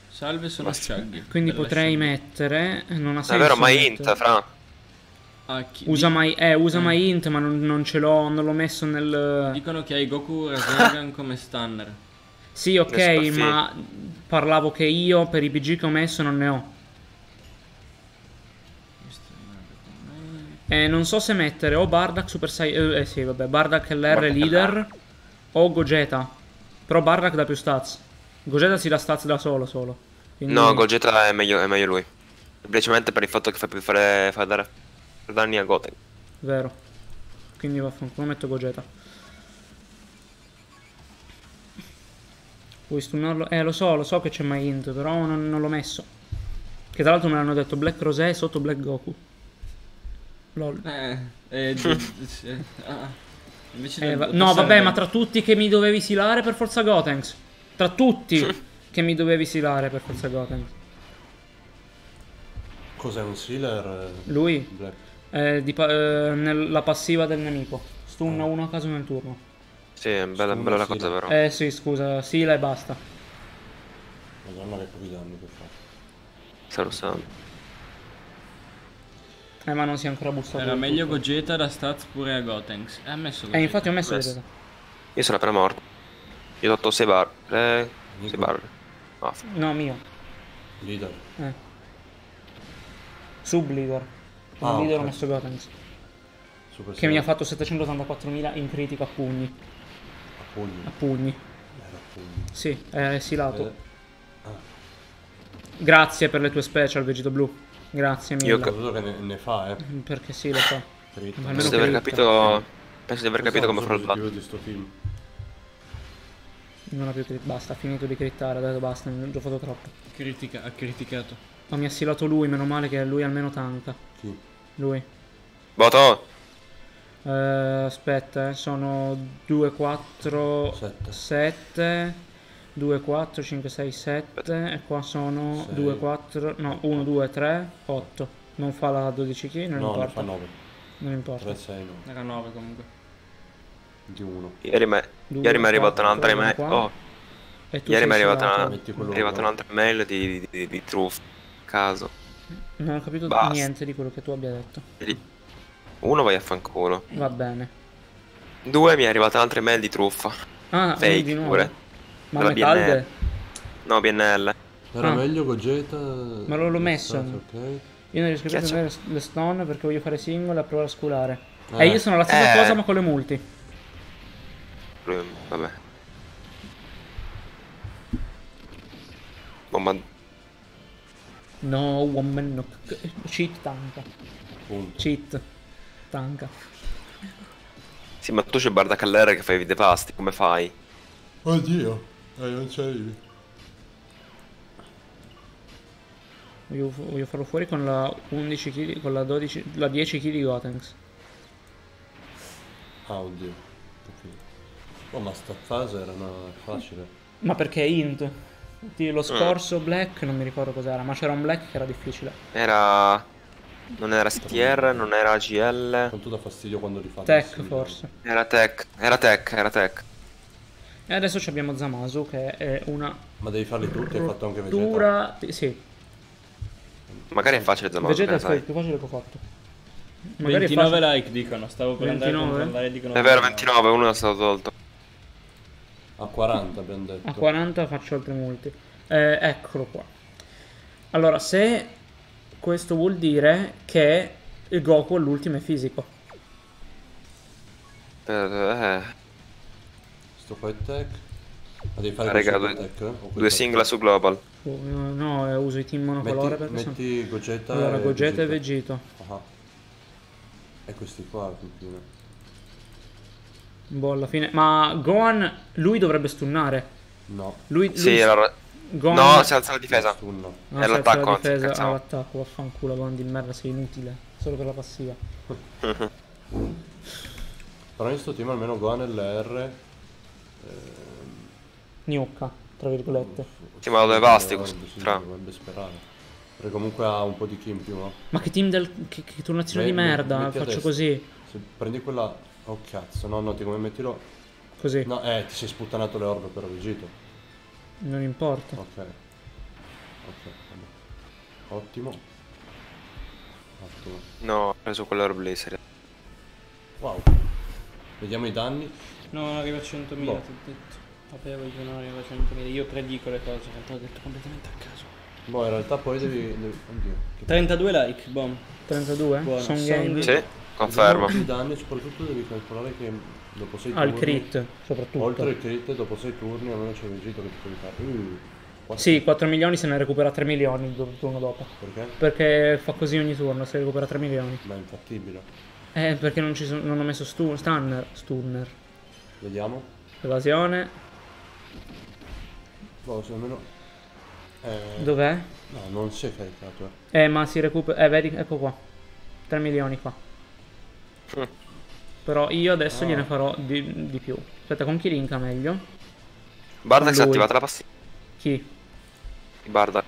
Salve, sono Chug. Quindi Bella potrei scelta. mettere. Non ha senso. È vero, ma mettere- int, fra. Ah, chi- Usa di- mai. Eh, usa Mm. mai int, ma non, non ce l'ho. Non l'ho messo nel. Dicono che hai Goku Rasengan come stunner. Sì, ok, ma parlavo che io per i PG che ho messo non ne ho. Eh, non so se mettere o Bardak Super Saiyan. Eh, eh, sì, vabbè, Bardak LR Bardak leader o Gogeta. Però Bardak dà più stats. Gogeta si dà stats da solo solo. Quindi- No, Gogeta è meglio, è meglio lui. Semplicemente per il fatto che fa più fare, fa dare danni a Goten. Vero. Quindi vaffanculo metto Gogeta. Vuoi stunnarlo? Eh, lo so, lo so che c'è mai int, però non, non l'ho messo. Che tra l'altro me l'hanno detto Black Rosé sotto Black Goku. Lol. Eh, eh, (laughs) eh, ah. Invece Eh, va- no, vabbè, ma tra tutti che mi dovevi silare per forza Gotenks. Tra tutti che mi dovevi silare per forza Gotenks. Cos'è un sealer? Lui, Black? eh, di pa- eh, nella passiva del nemico. Stunna uno a caso nel turno. Sì, è bella, bella la cosa, vero? Eh sì, scusa, sila e basta. Madonna che pochi danni che fa. Sta rossando. Eh, ma non si è ancora bussato. Era meglio tutto. Gogeta da stats pure a Gotenks. E ha messo Gogeta. Eh, infatti ho messo. Vegeta. Io sono appena morto. Io ho tolto 6 bar. Eh, 6 Nico. barre. Ah, No, mio. Leader. Eh. Sub leader. Come Ah, leader ok. ho messo Gotenks. Super Che mi ha fatto 784.000 in critico a pugni. A pugni. A pugni. Era a pugni. Sì, è silato. Eh, Grazie per le tue special, Vegito Blu. Grazie mille. Io Ho ca- saputo che ne, ne fa, eh. Perché sì, lo fa. Penso almeno di aver capito... Penso di aver capito come farlo di sto team. Non ha più crit. Basta, ha finito di crittare. Ha detto basta, ne ho già fatto troppo. Critica- ha criticato. Ma mi ha silato lui, meno male che lui almeno tanka. Chi? Lui. Voto! Eh, aspetta, eh, sono 2, 4, Sette. 7, 2, 4, 5, 6, 7 e qua sono Sei. 2, 4, no, 1, 2, 3, 8. Non fa la 12 kg, non No, importa. fa 9. Non importa. 3, 6, 9. Era 9 comunque. Di 1. Ieri mi Due, ieri mi è arrivata un'altra email. Oh, E tu ieri mi è arrivata una- arrivata un'altra mail di, di, di, di truffa. Caso. Non ho capito Basta. niente di quello che tu abbia detto. Uno vai a fanculo. Va bene. Due mi è arrivata un'altra email di truffa. Ah, Fake di nuovo. pure. Ma Della le calde? No, BNL. Era Ah. meglio Gogeta. Ma l'ho messo. Ok. Io non riesco più a prendere le stone perché voglio fare single e provare a sculare. Eh. E io sono la stessa Eh. cosa ma con le multi. Lui- Vabbè. Oh, ma No, woman, no. Cheat tanka. Punto. Cheat. Tanka. sì, ma tu c'è Barda Callere che fai i devasti, come fai? Oddio. Eh, non ci arrivi. Voglio, voglio farlo fuori con la 11 kg, con la 12, la 10 kg di Gotenks. Ah, oddio. Ok. Oh, ma sta fase era una facile. Ma perché int? Lo scorso black non mi ricordo cos'era, ma c'era un black che era difficile. Era... Non era STR, non era GL. Quanto dà fastidio quando li fa. Tech forse. Era tech, era tech, era tech. E adesso ci abbiamo Zamasu che è una Ma devi farli tutti, hai fatto anche Vegeta. rottura... Sì, Magari è facile Zamasu, Vegeta è il più facile che ho fatto. Magari è 29 facile- like dicono, stavo per andare a 29? controllare e dicono È vero, 29, uno è stato tolto. A 40 abbiamo detto. A 40 faccio altri multi. Eh, eccolo qua. Allora, se questo vuol dire che il Goku all'ultimo è fisico. Eh, Sto qua è tech. Ma devi fare Raga, questo due- tech? eh? Questo due tech? su Global. Oh, no, no, eh, uso i team monocolore Metti, perché sono... metti Gogeta Allora, e Gogeta e Vegeta. Vegito. Ah. E questi qua alla fine. Boh, alla fine... Ma Gohan, lui dovrebbe stunnare. No. Lui... lui Sì, era... Gohan... No, si alza la difesa. Ah, è l'attacco, la difesa scherzavo. all'attacco, vaffanculo, Gohan di merda, sei inutile. Solo per la passiva. (laughs) Però in sto team almeno Gohan e l'R. Gnocca, tra virgolette. Sì, ma lo dove basti, Orb, sì, tra. dovrebbe sperare. Perché comunque ha un po' di chi in più, no? Ma che team del... Che, che turnazione di Me- me- merda, metti a faccio così. Se prendi quella... Oh cazzo, no, no, ti come mettilo... Così. No, eh, ti sei sputtanato le orbe per Vegito. Non importa. Ok. Ok, vabbè. Ottimo. Ottimo. No, ho preso quello Blazer. Wow. Vediamo i danni. No, non arriva a 100.000, ti Boh. ho detto. Sapevo che non arriva a 100.000. Io predico le cose, in realtà ho detto completamente a caso. Boh, in realtà poi devi... devi... Oddio. Che 32 like, boom. 32? Buono, Son di- Sì, confermo. I danni soprattutto devi calcolare che dopo 6 Ah, turni... il crit, soprattutto. Oltre il crit, dopo 6 turni almeno c'è Vegito che ti puoi fare. Uh, quattro- Sì, 4 milioni se ne recupera 3 milioni il turno dopo. Perché? Perché fa così ogni turno, se recupera 3 milioni. Ma è infattibile. Eh, perché non, ci sono, non ho messo stu- stunner. Stunner. Vediamo. Evasione. Boh, se almeno... Eh, Dov'è? no, non si è caricato. eh. Eh, ma si recupera... Eh, vedi, ecco qua. 3 milioni qua. Mm. Però io adesso Ah. gliene farò di, di più. Aspetta, con chi linka meglio? Bardax lui. attivata la passiva Chi? Bardax.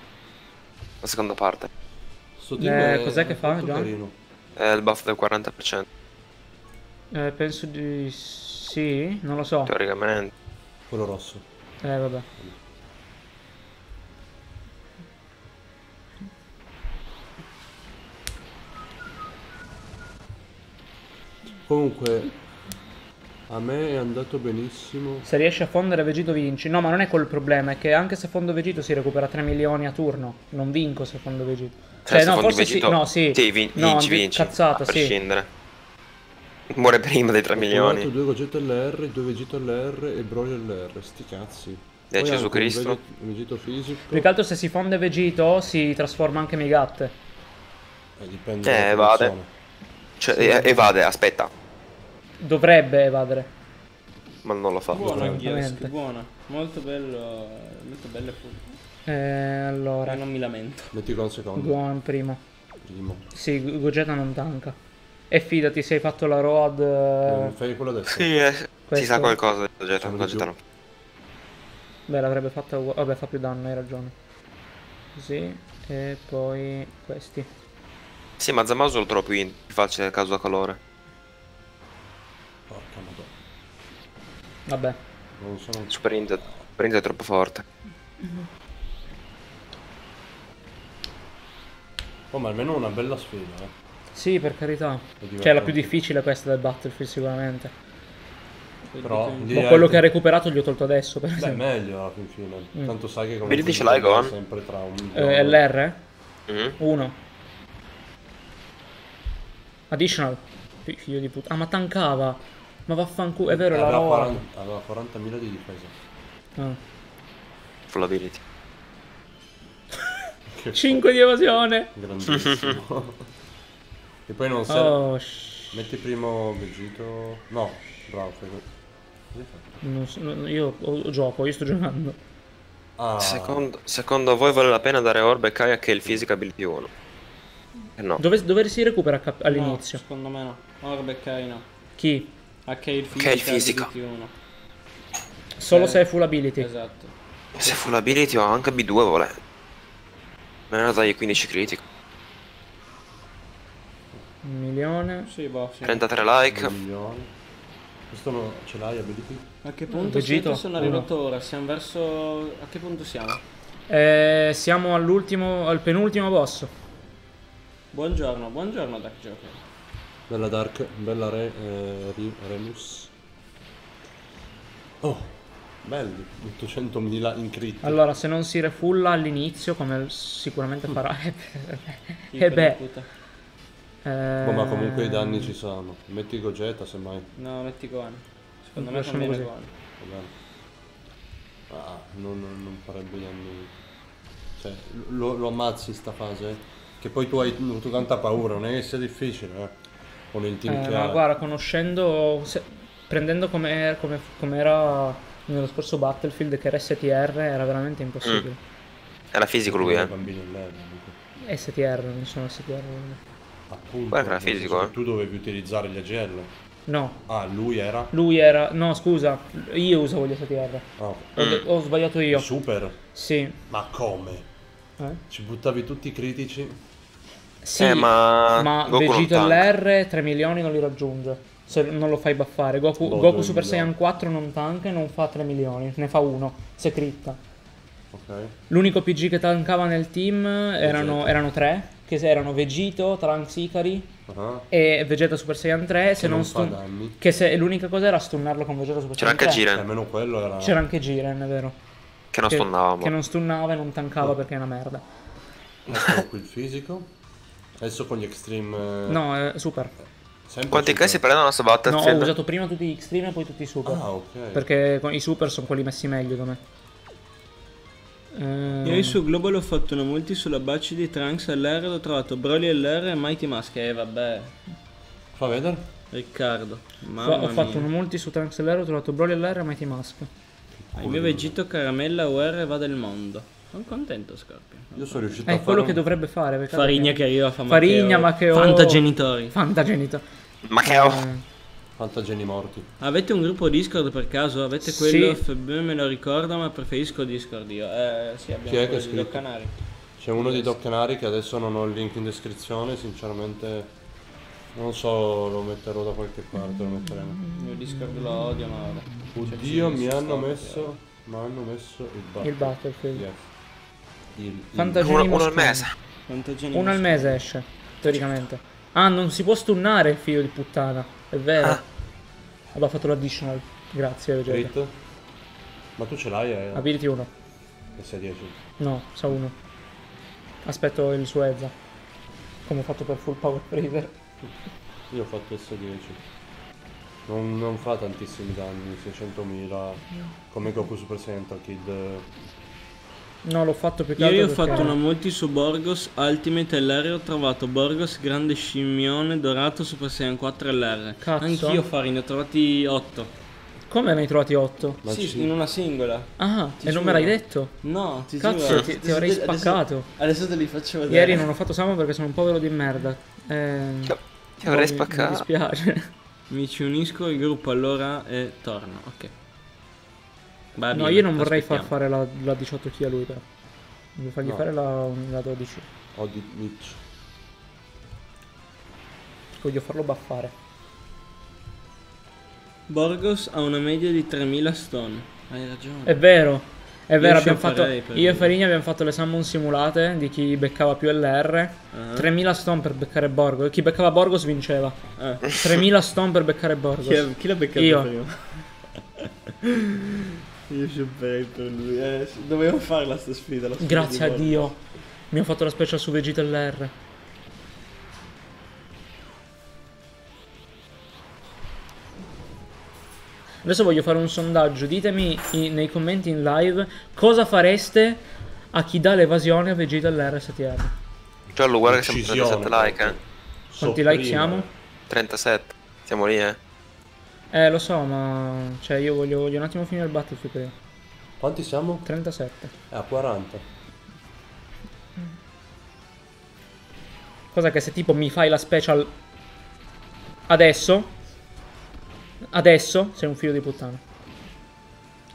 La seconda parte. Sto Eh, è- cos'è che è fa, carino. È il buff del 40%, Eh, penso di sì, non lo so. teoricamente. Quello rosso. Eh, vabbè. Comunque, a me è andato benissimo. Se riesci a fondere Vegito vinci. No, ma non è quel problema, è che anche se fondo Vegito si recupera 3 milioni a turno. Non vinco se fondo Vegito. Cioè, se no, forse Vegito- sì. No, sì. Sì, vin- no, vinci, vinci. Cazzata, a sì. Muore prima dei 3 Ho milioni. provato due Gogeta LR, due Vegito LR e Broly LR. Sti cazzi. Poi Gesù Cristo. Vegeta- un Vegito fisico. Più che altro se si fonde Vegito si trasforma anche Megatte. Eh, dipende Eh, evade. Cioè, eh, evade, aspetta. Dovrebbe evadere. Ma non lo fa. Buona. Anghieschi, buona. Molto bello, molto bello e full. Eh, allora. Eh, non mi lamento. Metti con secondo. Gohan primo. Primo. Sì, Gogeta non tanca. E fidati, se hai fatto la road... Eh, eh, Fai quello adesso. Sì, eh, si sa qualcosa del Gogeta, Siamo Gogeta giù. no. Beh, l'avrebbe fatta uguale. Vabbè, fa più danno, hai ragione. Così. E poi questi. Sì, ma Zamasu lo trovo più in- più facile causa calore. Porca madonna. Vabbè. Non sono... Super Inter è troppo forte. Oh, ma almeno una bella sfida, eh. Sì, per carità. È Cioè, è la più difficile questa del Battlefield, sicuramente. Però Ma è- quello che ha recuperato gli ho tolto adesso, per Beh, esempio. meglio alla fin fine. Mm. Tanto sai che come Vedi, ce l'hai, Gohan? sempre tra un Eh, LR? Mhm. 1. Additional. Fi- Figlio di puttana. Ah, ma tankava. Ma vaffanculo. È vero, la aveva, road. 40 aveva 40.000 di difesa. Ah. Full ability. (laughs) Che 5 di evasione. Grandissimo. (laughs) e poi non serve. Oh, Metti primo Vegito. No, bravo, fai so- no, io ho- gioco, io sto giocando. Ah, Secondo, secondo voi vale la pena dare Orbe e Kaya che è il Physic Ability 1? Eh no. Dove, dove si recupera cap- No, all'inizio? secondo me no. Orbe e Kai no. Chi? HK il Che è il fisico. fisico. ability uno. Solo Eh, se è full ability. Esatto. Se full ability ho anche B2 vuole. Almeno dai 15 critico. Un milione. Sì, boh, sì. 33 like. un milione. Questo no, ce l'hai ability? A che punto Vegito? Sono Uno. arrivato ora. Siamo verso. A che punto siamo? Eh, siamo all'ultimo, al penultimo boss. Buongiorno, buongiorno Dark Joker. Bella Dark, bella Re, eh, Remus. Oh, belli, 800.000 in crit. Allora, se non si refulla all'inizio, come sicuramente farà. (laughs) di beh. Eh, ma comunque i danni ci sono. Metti Gogeta semmai. No, metti Gohan. Secondo me Lasciamo conviene così. Gohan. Va. Ah, non, non- non farebbe danni. Cioè, lo, lo ammazzi sta fase. Che poi tu hai avuto tanta paura, non è che sia difficile, eh. Con il team eh, che ma guarda, conoscendo. se- prendendo come, come, era nello scorso Battlefield, che era STR, era veramente impossibile. Era fisico lui, eh. STR, non sono STR. Appunto. Guarda era fisico, eh. Tu dovevi utilizzare gli AGL. No, Ah, lui era. lui era. No, scusa, io usavo gli STR. Ah, Ho, Mm. ho sbagliato io. super. Sì. Ma come? Eh? Ci buttavi tutti i critici? Sì, Eh, ma ma Goku tank. LR 3 milioni non li raggiunge. Se non lo fai buffare. Goku, Boh, Goku Super. Saiyan 4 non tank e non fa 3 milioni. Ne fa uno. Se critta. Ok. L'unico PG che tankava nel team erano, Vegeta. erano tre. Che erano Vegito, Trunks Ikari Ah, e Vegeta Super Saiyan 3. Se che non non fa stun- danni. Che se l'unica cosa era stunnarlo con Vegeta Super C'era Saiyan anche 3. E Jiren almeno quello era. C'era anche Jiren, è vero. che non che, stunnava. che non stunnava e non tankava perché è una merda. Ecco qui il fisico. Adesso con gli extreme. eh, No, è super. sempre Quanti super. K si prendono su No, ho usato prima tutti gli extreme e poi tutti i super. Ah, ok. Perché con i super sono quelli messi meglio da me. Ehm, Io su Global ho fatto una multi sulla baci di Trunks LR, ho trovato Broly LR e Mighty Mask. E vabbè, Fa vedere? Riccardo. Mamma ho fatto mia. un multi su Trunks LR, ho trovato Broly LR e Mighty Mask. Il mio Vegito Caramella UR va del mondo. Sono contento, Scorpio. Io sono riuscito È a fare. quello un- che dovrebbe fare. Farigna che- arriva fa Farigna, Macheo. Fantagenitori. Fantagenito. Ma che ho? Eh, Fantageni morti. Avete un gruppo Discord per caso? Avete quello Sì. FB me lo ricordo ma preferisco Discord io. Eh sì abbiamo Chi è che quello di? Doc Canari. C'è uno di Doc Canari che adesso non ho il link in descrizione, sinceramente. Non so, lo metterò da qualche parte, lo metteremo. Il mio Discord lo odio ma vabbè. Cioè, Oddio, mi hanno messo. Mi hanno messo il Battlefield. il Battlefield. Yes. Il, il- Fantageni Uno, uno al mese. Fantageni Uno al mese esce, teoricamente. Ah, non si può stunnare il figlio di puttana. È vero. Ah. Ho fatto l'additional. Grazie, Vegeta. Ma tu ce l'hai, eh? Ability 1. S10. No, sa 1. Aspetto il suo Ezza. Come ho fatto per full power freezer. Io ho fatto S10. Non, non fa tantissimi danni, 600.000. Come Goku Super Saiyan Kid. No, l'ho fatto più che Ieri ho perché- fatto una multi su Borgos Ultimate LR ho trovato Borgos Grande Scimmione Dorato Super Saiyan 4 LR. Cazzo. Anch'io Fari, ne ho trovati 8. Come ne hai trovati 8? Ma sì, ci- in una singola. Ah, Ti e non giuro. me l'hai detto? No, ti Cazzo, giuro. ti- ti avrei Adesso- spaccato. Adesso te li faccio vedere. Ieri non ho fatto samo perché sono un povero di merda. Eh, Ti avrei Oh, mi- spaccato. Mi dispiace. Mi ci unisco al gruppo allora e torno. Ok. Va No, bene, io non vorrei far fare la, la 18 kg a lui però. Devo fargli No. fare la, la 12. Ho di Mitch. Voglio farlo baffare. Borgos ha una media di 3000 stone. Hai ragione. È vero. È vero, abbiamo fatto. Io e. Farini abbiamo fatto le summon simulate di chi beccava più LR. Ah. 3000 stone per beccare Borgos. Chi beccava Borgos vinceva. Ah. 3000 stone per beccare Borgos. Chi, è- chi l'ha beccato Io. prima? (laughs) Io shopperei per lui. Eh, dovevo farla sta sfida. la sfida Grazie a. Dio. Mi ha fatto la special su Vegeta LR. Adesso voglio fare un sondaggio. Ditemi i- nei commenti in live cosa fareste a chi dà l'evasione a Vegeta LR STR. Giallo, guarda che siamo Uccisione, 37 like, eh. Quanti like siamo? 37. Siamo lì, eh. Eh, lo so, ma. Cioè, io voglio, voglio un attimo finire il battlefield prima. Quanti siamo? 37. Eh, a 40. Cosa che se tipo mi fai la special adesso, adesso sei un figlio di puttana.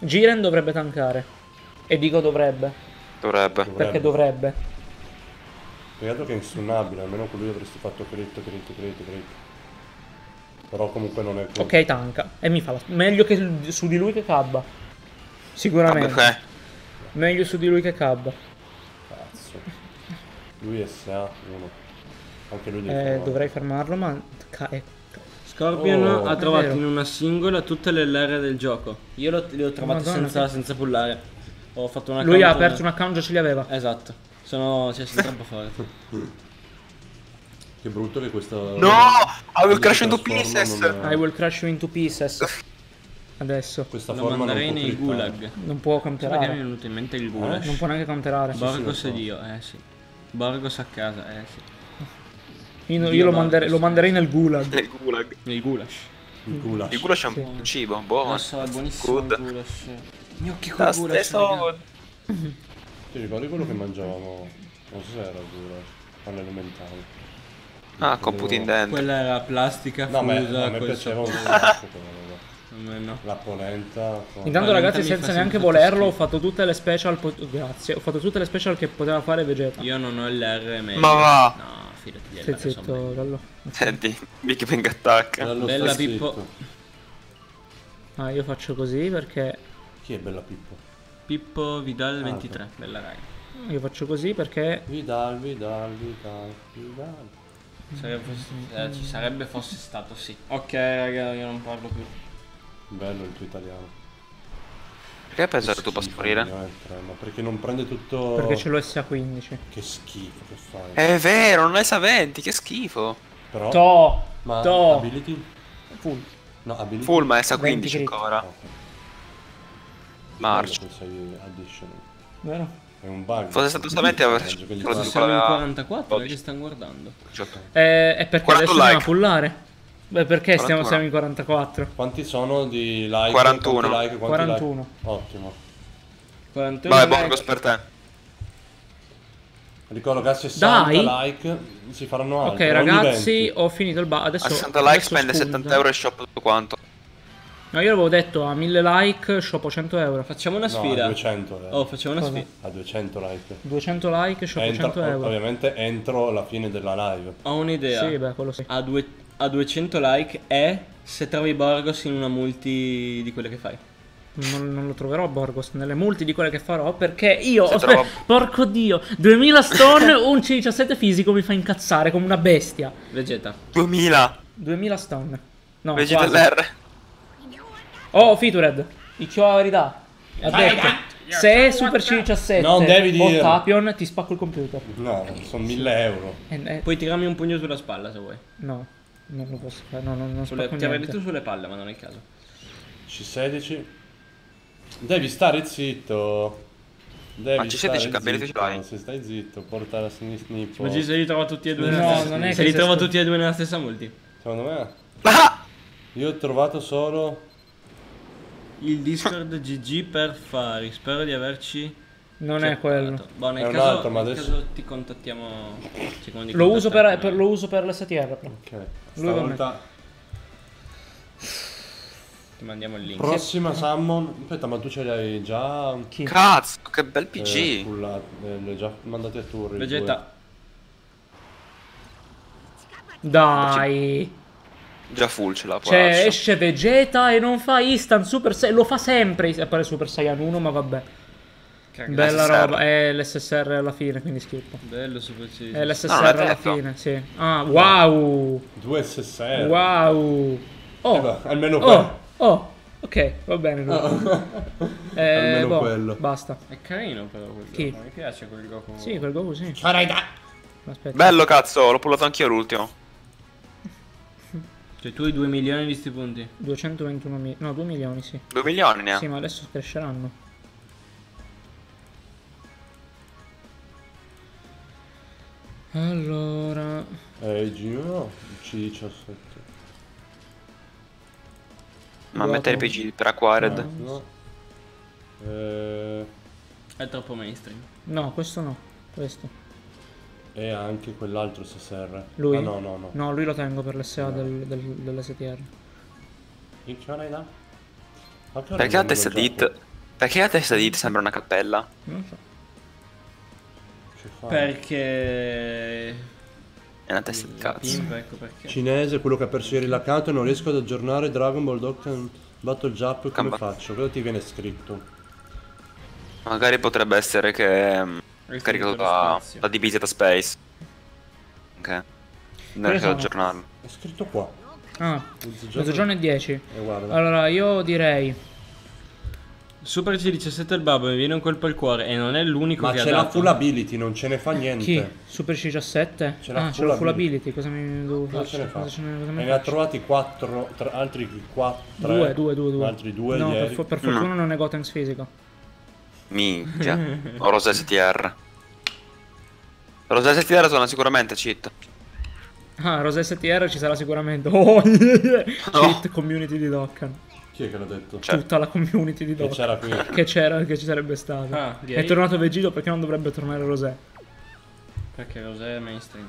Jiren dovrebbe tankare. E dico dovrebbe, Dovrebbe. perché dovrebbe. Peccato che è insunnabile, almeno con lui avresti fatto crit, crit, crit, crit. Però comunque non è così. Ok, tanka. E mi fa la... Meglio che su di lui che Cabba. Sicuramente. Vabbè, eh. Meglio su di lui che Cabba. Cazzo. Lui è SA 1. Anche lui deve Eh, farlo. dovrei fermarlo, ma... eh, Scorpion Oh, ha trovato in una singola tutte le LR del gioco. Io l'ho- le ho trovate Madonna, senza, che- senza pullare. Ho fatto una Lui ha aperto un account, già ce li aveva. Esatto. Sono. Cioè, sono troppo forti. Che brutto che questa... No! Avevo questa crash in two forma pieces! non- I will crash into pieces. Adesso. Questa Lo forma non manderei può nei gulag. Non può Perché mi è venuto in mente il gulash. Non può neanche camperare. Borgos sì, lo e so. Dio, eh sì. Borgos a casa, eh sì. Io, Dio io lo, mandere- lo eh. manderei nel gulag. Il gulag. Il gulash. Il goulash. Il goulash è Sì. un cibo, buono. Lo so, è buonissimo Good. il gulash. Gnocchi con Da gulash. stesso... Ti ricordi quello che mangiavamo? Non so se era il goulash. Alle elementari. Ah, computing Quello- dent. Quella era plastica No, me, fusa me col piaceva un (laughs) me no. La polenta. con- Intanto ragazzi senza neanche volerlo ho fatto tutte le special pot- Grazie Ho fatto tutte le special che poteva fare Vegeta Io non ho l'R meglio. Ma va. No, fidati di Stai zitto. Gallo. Senti, Big Bang attacca. Bello Bella Pippo. Ah io faccio così perché Chi è Bella Pippo? Pippo Vidal Ah, 23, bella raga. Io faccio così perché Vidal, Vidal, Vidal, Vidal. Sarebbe fosse- eh, ci sarebbe fosse stato sì. Ok raga, io non parlo più. Bello il tuo italiano. Perché penso che tu possa morire? Ma perché non prende tutto... Perché ce l'ho SA15 Che schifo che fai. È vero, non hai saventi, che schifo. Però... To Ma To ability? Full No, ability? Full, ma è sa 20 15 crit. ancora. Ok. March. Vero? È un bug. Lo fa- dico. Siamo in aveva- 44, dodici. che stanno guardando. Eh, è perché 40 adesso stiamo a like. pullare Beh perché stiamo, 41. siamo in 44 Quanti sono di like? 41. Quanti like? Quanti 41. Like? Ottimo. 41 Vai, like. Borgos per te. Ricordo che a 60 Dai. like si faranno Ok altri. ogni ragazzi 20. ho finito il Adesso A 60 like adesso spende spunta. 70 euro e shop tutto quanto. No io avevo detto a 1000 like shoppo 100 euro Facciamo una No, sfida. a 200. eh. Oh, facciamo una Cosa? sfida. A 200 like. 200 like shoppo Entra- 100 euro Ovviamente entro la fine della live. Ho un'idea. Sì beh quello sì a, due- a 200 like è se trovi Borgos in una multi di quelle che fai. Non, non lo troverò Borgos nelle multi di quelle che farò perché io ho trova- (laughs) porco dio 2000 stone un C17 fisico mi fa incazzare come una bestia Vegeta. 2000. 2000 stone no Vegeta quasi. Oh Fitured dicevo la verità ha detto se è Super C17 Non devi o dire. Tapion ti spacco il computer No, sono 1000 euro. Eh, eh, Puoi tirarmi un pugno sulla spalla se vuoi. no non lo posso fare no, no, non Sulle, spacco ti avrei niente detto sulle palle, ma non è il caso. C16. Devi stare zitto. Devi Ma C16 stare che ability zitto. l'hai? Se stai zitto, porta la sinistra. Ma ci se li trova tutti e due No, nella stessa non è Se che li se trova sto- tutti e due nella stessa multi. Secondo me. Ah! Io ho trovato solo. Il Discord GG per Fari. Spero di averci Non Cioè, è quello. Boh, nel È un caso, altro, ma nel adesso- caso ti contattiamo. Lo uso per, per- eh. lo uso per l'STR. però. Ok. Lui Stavolta Ti mandiamo il link. prossima summon. Aspetta, ma tu ce li hai già Chi? Cazzo, che bel eh, PG. pullati, eh, hai già mandati a turri. Vegeta. Dai. Già full ce l'ha Cioè, esce Vegeta e non fa instant Super Saiyan. Lo fa sempre. E pare Super Saiyan 1, ma vabbè. Cagata. Bella SSR. roba. È l'SSR alla fine, quindi schippo. Bello super sì. È l'SSR No, è alla fine, sì. Ah, wow. Due SSR. Wow. Oh. Eh, beh, almeno Oh. quello. Oh. Ok, va bene. lui. Eh, (laughs) Almeno boh, quello. Basta. È carino però quel Chi? Goku. Mi piace quel Goku. Sì, quel Goku sì. Aspetta. Bello cazzo, l'ho pullato anch'io l'ultimo. Cioè tu hai 2 milioni di sti punti. 221 milioni. No, 2 milioni, sì. 2 milioni ne ha. Sì, ma adesso cresceranno. Allora, Eh, G1 C17. Ma mettere PG per Acquired. No. Eh, È troppo mainstream. no, questo no. Questo. E anche quell'altro SSR. Lui? Ah, no, no, no. No, lui lo tengo per l'SA del, del, dell'STR. In che ora è là? Perché la testa di? Hit? Perché la testa di Hit sembra una cappella? Non so. Perché... È una testa di La cazzo. pimp, ecco perché. Cinese, quello che ha perso ieri l'account e non riesco ad aggiornare Dragon Ball Dokkan Battle Jump come Camba. faccio? Cosa ti viene scritto? Magari potrebbe essere che mm, Hai caricato da, da DBZ da Space. Ok. Non riesco ad sono? aggiornarlo. È scritto qua. Ah, Mezzogiorno- e 10. Eh. Allora, io direi... Super C17 il babbo mi viene un colpo al cuore e non è l'unico Ma che ha c'è la dato. full ability, non ce ne fa niente. Chi? Super C17? C'è la ah, c'è full la full ability. ability. Cosa mi devo Cosa fare? ce ne fa? Cosa ce ne, cosa E me ne ha trovati quattro, tre- altri quattro. Due, due, due, due. Altri due No, per, ieri. fo- per fortuna non è Gotenks fisico. Minchia. Ho Rosa STR. Rosa STR sono sicuramente cheat. Ah, Rose STR ci sarà sicuramente. (laughs) Oh, yeah. Cheat community di Dokkan. Chi è che l'ha detto? Cioè- Tutta la community di Che Dokkan. c'era qui. Che c'era, che ci sarebbe stato. Ah, è tornato Vegito perché non dovrebbe tornare Rosé. Perché Rosé è mainstream.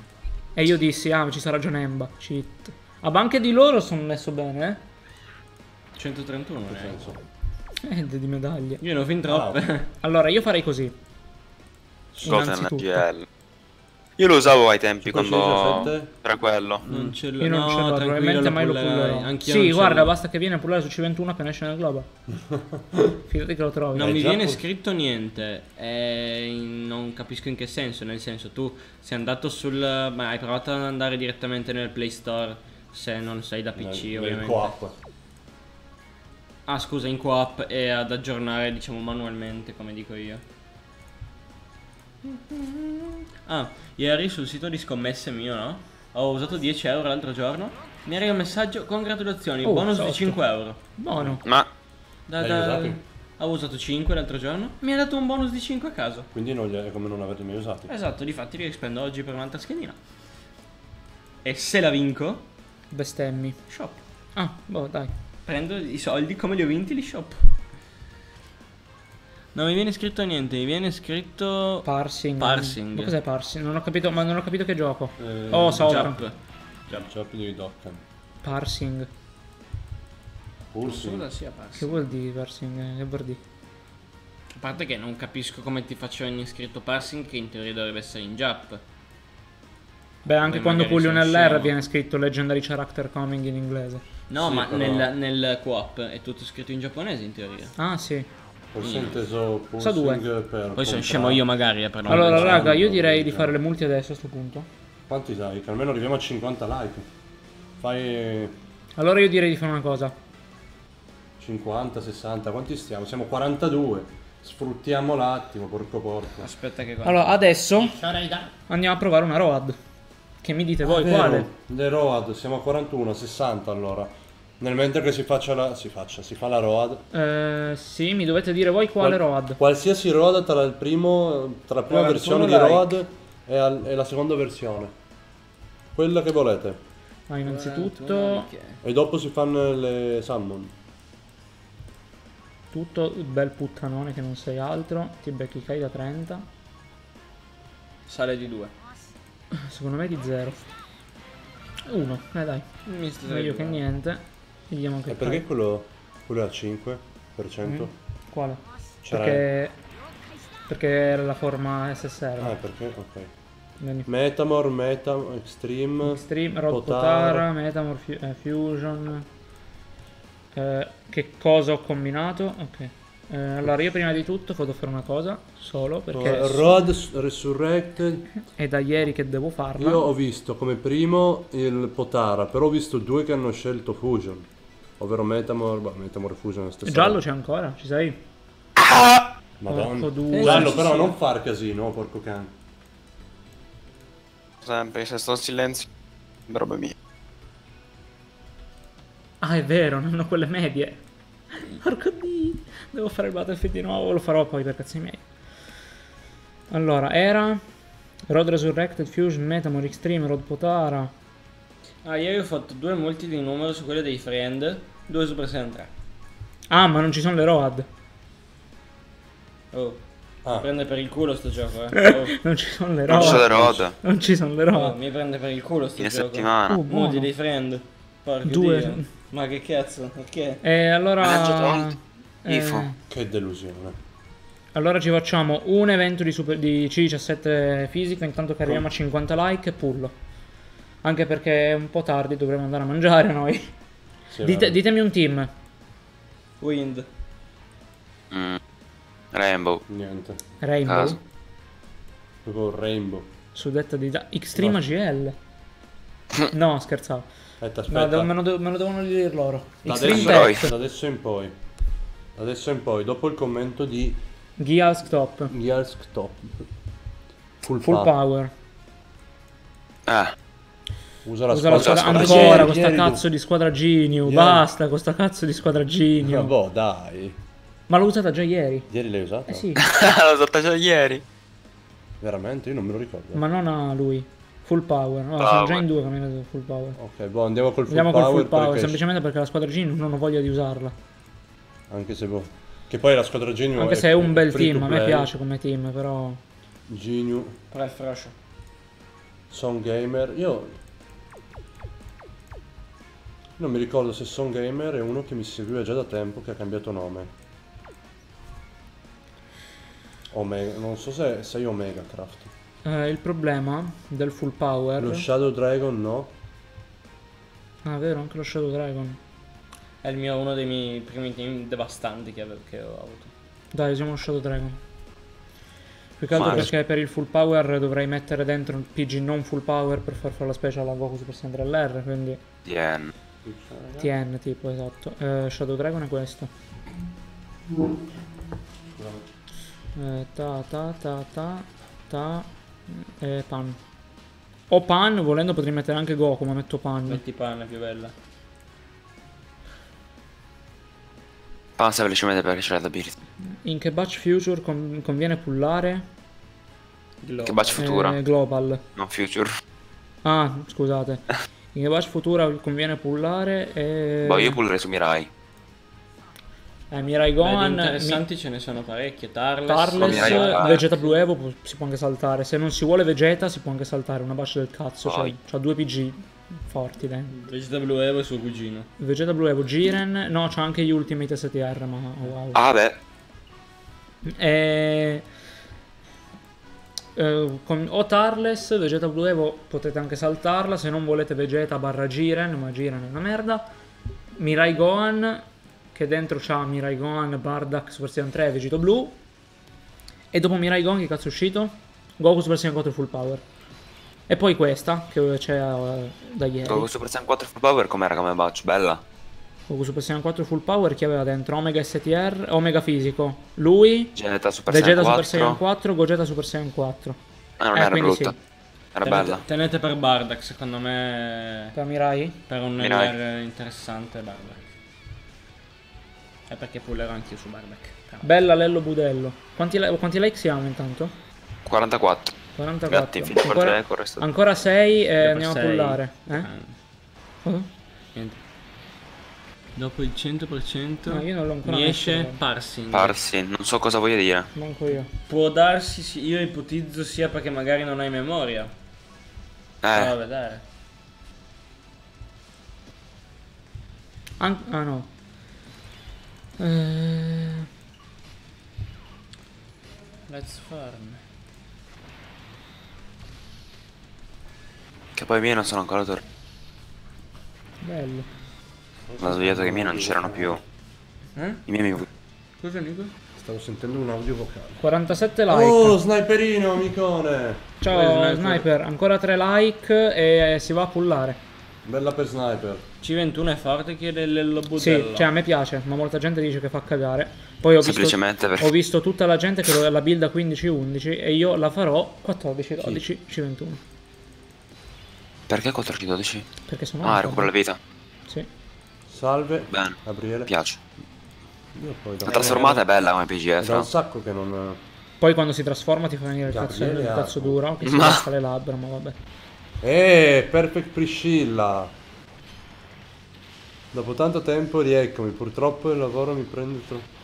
E io dissi, ah, ci sarà Jonemba. Cheat. Ah, ma anche di loro sono messo bene, 131 Che eh. senso? Eh? Eh, di medaglie. Io ne ho fin troppe. (laughs) Allora, io farei così. Goten. GL. Io lo usavo ai tempi quando C17? era quello. non ce l'ho. Io non no, ce l'ho, probabilmente mai lo pullerò. Sì, guarda, basta che viene a pullare su C21 appena esce nel globo. (laughs) Fidati che lo trovi. Non Eh, mi viene scritto niente, e in- non capisco in che senso, nel senso tu sei andato sul... ma hai provato ad andare direttamente nel Play Store se non sei da PC Nel- nel ovviamente. co-op. Ah scusa, in co-op e ad aggiornare diciamo manualmente come dico io. Ah, ieri sul sito di scommesse mio, no? Ho usato 10 euro l'altro giorno. Mi arriva un messaggio, congratulazioni, Oh, bonus di sotto. 5 euro. Buono. Ma Da, da-? Ho usato 5 l'altro giorno. Mi ha dato un bonus di 5 a caso. Quindi non li è come non averli mai usati. Esatto, difatti li rispendo oggi per un'altra schedina. E se la vinco, Bestemmi. shop. Ah, boh, dai. Prendo i soldi come li ho vinti, li shop. Non mi viene scritto niente, mi viene scritto Parsing. Parsing. Ma cos'è parsing? Non ho capito, ma non ho capito che gioco. Eh, oh, Sovran. Jump. Jump di Dokkan. Parsing. Sia Che parsing? vuol dire parsing? Eh, Che vuol dire? A parte che non capisco come ti faccio venire scritto parsing, che in teoria dovrebbe essere in Jap. Beh, anche Poi quando pulli un LR viene scritto Legendary Character Coming in inglese. No, Sì, ma però- nel, nel co-op è tutto scritto in giapponese in teoria. Ah, sì. Forse ho inteso Sa due. per Poi sono scemo io magari, eh, però. allora, pensavo, raga, io non direi di fare le multi adesso a sto punto. Quanti sai? Che almeno arriviamo a 50 like. Fai Allora io direi di fare una cosa. 50, 60, quanti stiamo? Siamo 42. Sfruttiamo l'attimo, porco porco. Aspetta che Allora, adesso andiamo a provare una Road. Che mi dite voi Ah, vero, quale? Le Road, siamo a 41, 60 allora. Nel mentre che si faccia la. si faccia, si fa la Road. Eh, sì, mi dovete dire voi quale Qual- Road. Qualsiasi Road tra il primo. tra la prima 41 versione di like. Road e, al- e la seconda versione. Quella che volete. Ma innanzitutto... E dopo si fanno le summon. Tutto bel puttanone che non sei altro. Ti becchi Kai da 30. Sale di 2. Secondo me di 0. 1, eh dai. Meglio che niente. Vediamo E che perché Kai- quello, quello è al 5%? Mm. Quale? C'era- Perché... Perché era la forma SSR. Ah, perché? Ok. Metamor, Meta, Extreme. Extreme, Rod Potara. Potara, Metamor eh, Fusion. Eh, che cosa ho combinato? Ok. Eh, allora, io prima di tutto vado a fare una cosa solo perché Eh, Rod Resurrected. è da ieri che devo farla. Io ho visto come primo il Potara, però ho visto due che hanno scelto Fusion. Ovvero Metamor, bah, Metamor e Fusion è la stessa. Giallo c'è ancora, ci sei? Madonna. Porco due. Giallo, Sì, però non far casino, porco cane. Sempre, se sto in silenzio. Roba mia. Ah, è vero, non hanno quelle medie. Porco di. Devo fare il Battlefield di nuovo, lo farò poi per cazzi miei. Allora, era Rod Resurrected, Fusion, Metamor, Extreme, Rod Potara. Ah, ieri ho fatto due multi di numero su quelle dei friend, due Super Saiyan 3. Ah, ma non ci sono le Road. Oh, Ah. mi prende per il culo sto gioco, eh. (laughs) Oh, Non ci sono le Non Road. c'è le rode. Non ci sono le oh, Road. mi prende per il culo sto Fine gioco. settimana. Uh, Multi buono. dei friend. Porco Due. Dio. Ma che cazzo, perché? E allora. Managgia eh, Ifo. Che delusione. allora ci facciamo un evento di, super, di C17 fisica. Intanto che arriviamo a 50 like e pullo. Anche perché è un po' tardi, dovremo andare a mangiare noi. Dite- ditemi un team. Wind. Mm. Rainbow. Niente. Rainbow. Caso. Proprio Rainbow. Suddetta di da- Extreme No. AGL. (laughs) No, scherzavo. Aspetta, No, aspetta. devo- me, lo me lo devono dire loro. da, adesso, da adesso in poi. Da adesso in poi, dopo il commento di Giask Top. Yarsk Top. Full, Full power. power. Eh. Usa la Usa la squadra. squadra squadra ancora, questa ieri- cazzo di squadra Genio. Ieri- Basta, questa cazzo di squadra Genio. Vabbè, (laughs) dai. Ma l'ho usata già ieri. Ieri l'hai usata? Eh sì, (laughs) L'ho usata già ieri. Veramente? Io non me lo ricordo. ma non a lui. Full power. No, sono Power. già in due che mi hanno detto full power. Ok, boh, andiamo col full Andiamo col power. full power, perché- semplicemente perché la squadra Genio non ho voglia di usarla. Anche se boh. Che poi la squadra Genio Anche se è un bel team, a me piace come team, però... Genio, Refresh. Son Gamer. Io non mi ricordo se Son Gamer è uno che mi seguiva già da tempo che ha cambiato nome. Omega, non so se sei Omega Craft. Eh, il problema del full power... Lo Shadow Dragon no. Ah, vero, anche lo Shadow Dragon. È il mio, uno dei miei primi team devastanti che, che ho avuto. Dai, usiamo lo Shadow Dragon. Più che altro Male. perché per il full power dovrei mettere dentro il PG non full power per far fare la special a Goku Super Saiyan 3 LR, quindi Tien. TN tipo, esatto. Eh, Shadow Dragon è questo. Eh, ta ta ta ta ta eh, pan. O pan, volendo potrei mettere anche Goku, ma metto pan. Metti panna più bella. Passa velocemente perché c'è l'ability. In che batch future con- conviene pullare? Globo. Che batch futura, Eh, global. non future. Ah, scusate. (laughs) In batch futura conviene pullare e... Boh, io pullerei su Mirai. Eh, Mirai Beh, Gohan, di interessanti ce ne sono parecchie. Tarles. Tarles, Gohan. Vegeta Blue Evo si può anche saltare. Se non si vuole Vegeta si può anche saltare. Una bacia del cazzo. C'ha, Poi. c'ha due PG forti dentro. Vegeta Blue Evo e suo cugino. Vegeta Blue Evo, Jiren. No, c'ha anche gli Ultimate STR, ma wow. Ah, beh. E... eh, con- o Tarles, Vegeta Blue Evo potete anche saltarla. Se non volete Vegeta barra Jiren, ma Jiren è una merda. Mirai Gohan, che dentro c'ha Mirai Gohan, Bardak, Super Saiyan 3 e Vegeta Blue. E dopo Mirai Gohan, che cazzo è uscito? Goku Super Saiyan 4 Full Power. E poi questa, che c'è eh, da ieri. Goku Super Saiyan 4 Full Power com'era come batch? Bella. Goku Super Saiyan 4 Full Power, chi aveva dentro? Omega STR, Omega Fisico. Lui, Vegeta Super Vegeta Saiyan Super Saiyan 4. 4, Gogeta Super Saiyan 4. Ah, non Eh, era brutta. sì. Era tenete, bella. tenete per Bardak, secondo me. Per Mirai? Per un Mirai. Interessante Bardak. È perché pullerò anch'io su Bardak. Però. Bella Lello Budello. Quanti, quanti like siamo intanto? 44. 44. Gatti, a ancora, quel record è stato- ancora 6 e Per andiamo a sei. pullare. Eh? Eh, Oh, niente. Dopo il 100% No, io non l'ho ancora mi messo, esce però. parsing. Parsi, non so cosa voglia dire. Manco io. Può darsi, io ipotizzo sia perché magari non hai memoria. Eh, vedere. An- ah no. Eh, Let's farm. che poi i miei non sono ancora tornati. bello. Ho svegliato che i miei non c'erano più. Eh? I miei mi... Cosa Nico? Stavo sentendo un audio vocale. 47 like. Oh, sniperino, amicone! Ciao Sniper. sniper. ancora 3 like e si va a pullare. Bella per sniper. C21 è forte, chiede il Sì, cioè a me piace, ma molta gente dice che fa cagare. Poi ho visto, Semplicemente per- ho visto tutta la gente che lo- la build a 15-11 e io la farò 14-12 C21. Perché 14-12? Perché sono Ah, un recupera la vita. Salve, Bene. Gabriele. Mi piace. Io poi da- La trasformata è bella come È da un PGF. sacco che non... Poi quando si trasforma ti fa venire il cazzo, il cazzo duro, che si Ma- le labbra, ma vabbè. Eh, Perfect Priscilla. Dopo tanto tempo rieccomi, purtroppo il lavoro mi prende troppo.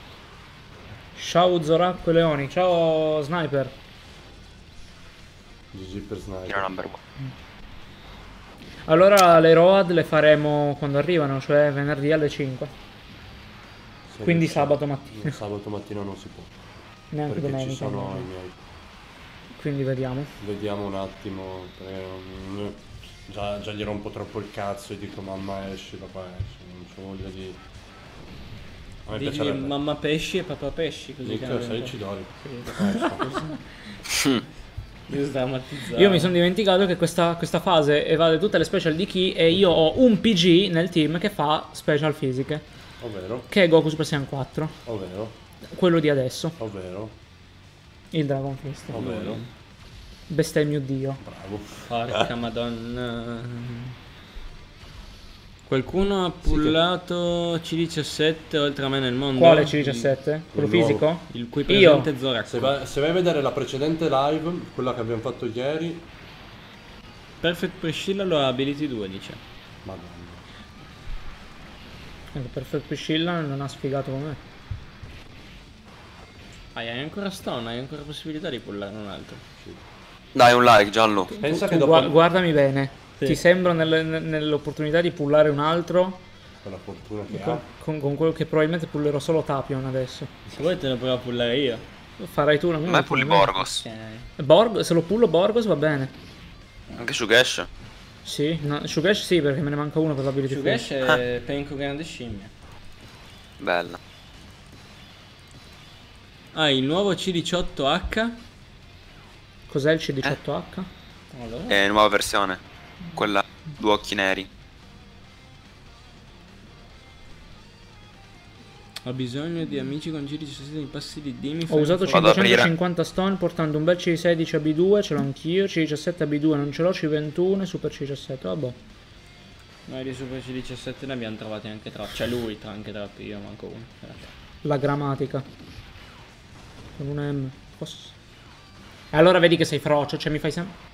Ciao Zoracco e Leoni, ciao Sniper. GG per sniper. number one. Allora le road le faremo quando arrivano, cioè venerdì alle 5. Sì, Quindi sì. sabato mattina, Sabato mattina non si può. neanche Perché domenica. ci sono neanche. i miei. Quindi vediamo. Vediamo un attimo. perché non- già, già gli rompo troppo il cazzo e dico mamma esci, papà esci. Non c'ho voglia di. A me Digli piacerebbe. mamma pesci e papà pesci, così un po'. Cidori. Sdrammatizzato. (laughs) (laughs) Io mi sono dimenticato che questa, questa fase evade tutte le special di Ki e io ho un PG nel team che fa special fisiche, Ovvero, che è Goku Super Saiyan 4, ovvero, quello di adesso, ovvero, il Dragon Fist. ovvero. Bestemmio Dio. Bravo. Porca madonna. Qualcuno ha pullato C17 oltre a me nel mondo? Quale C17? Quello fisico? Il cui Io. presente è Zorak. Se, vai- se vai a vedere la precedente live, quella che abbiamo fatto ieri, Perfect Priscilla lo ha ability 2, dice. madonna. Ecco, Perfect Priscilla non ha sfigato con me. Ah, hai ancora stone, hai ancora possibilità di pullarne un altro. Dai un like, Giallo. Pensa Tu che dopo gua- guardami bene. Sì. Ti sembra nelle- ne- nell'opportunità di pullare un altro con la fortuna che con, ha, con- con quello che probabilmente pullerò solo Tapion adesso. Se vuoi te lo provo a pullare io. Farai tu una mia. me pulli Borgos. Ok. Borg, se lo pullo Borgos va bene. Anche Shugesh. Sì, no, Shugesh sì perché me ne manca uno per l'ability Shugesh è Penko grande scimmia. Bella. Ah, il nuovo C18H. Cos'è il C18H? Allora. È nuova versione. Quella due occhi neri. Ho bisogno di amici con C17 di passi di D. Mi Ho usato un po'- Vado ad aprire. 550 stone portando un bel C16 a B2, ce l'ho anch'io, C17 a B2 non ce l'ho, C21 e Super C17, vabbè. Noi di Super C17 ne abbiamo trovati anche troppi. Cioè lui tra anche troppi, io manco uno. La grammatica. Con una M. Posso- E allora vedi che sei frocio, cioè mi fai sempre...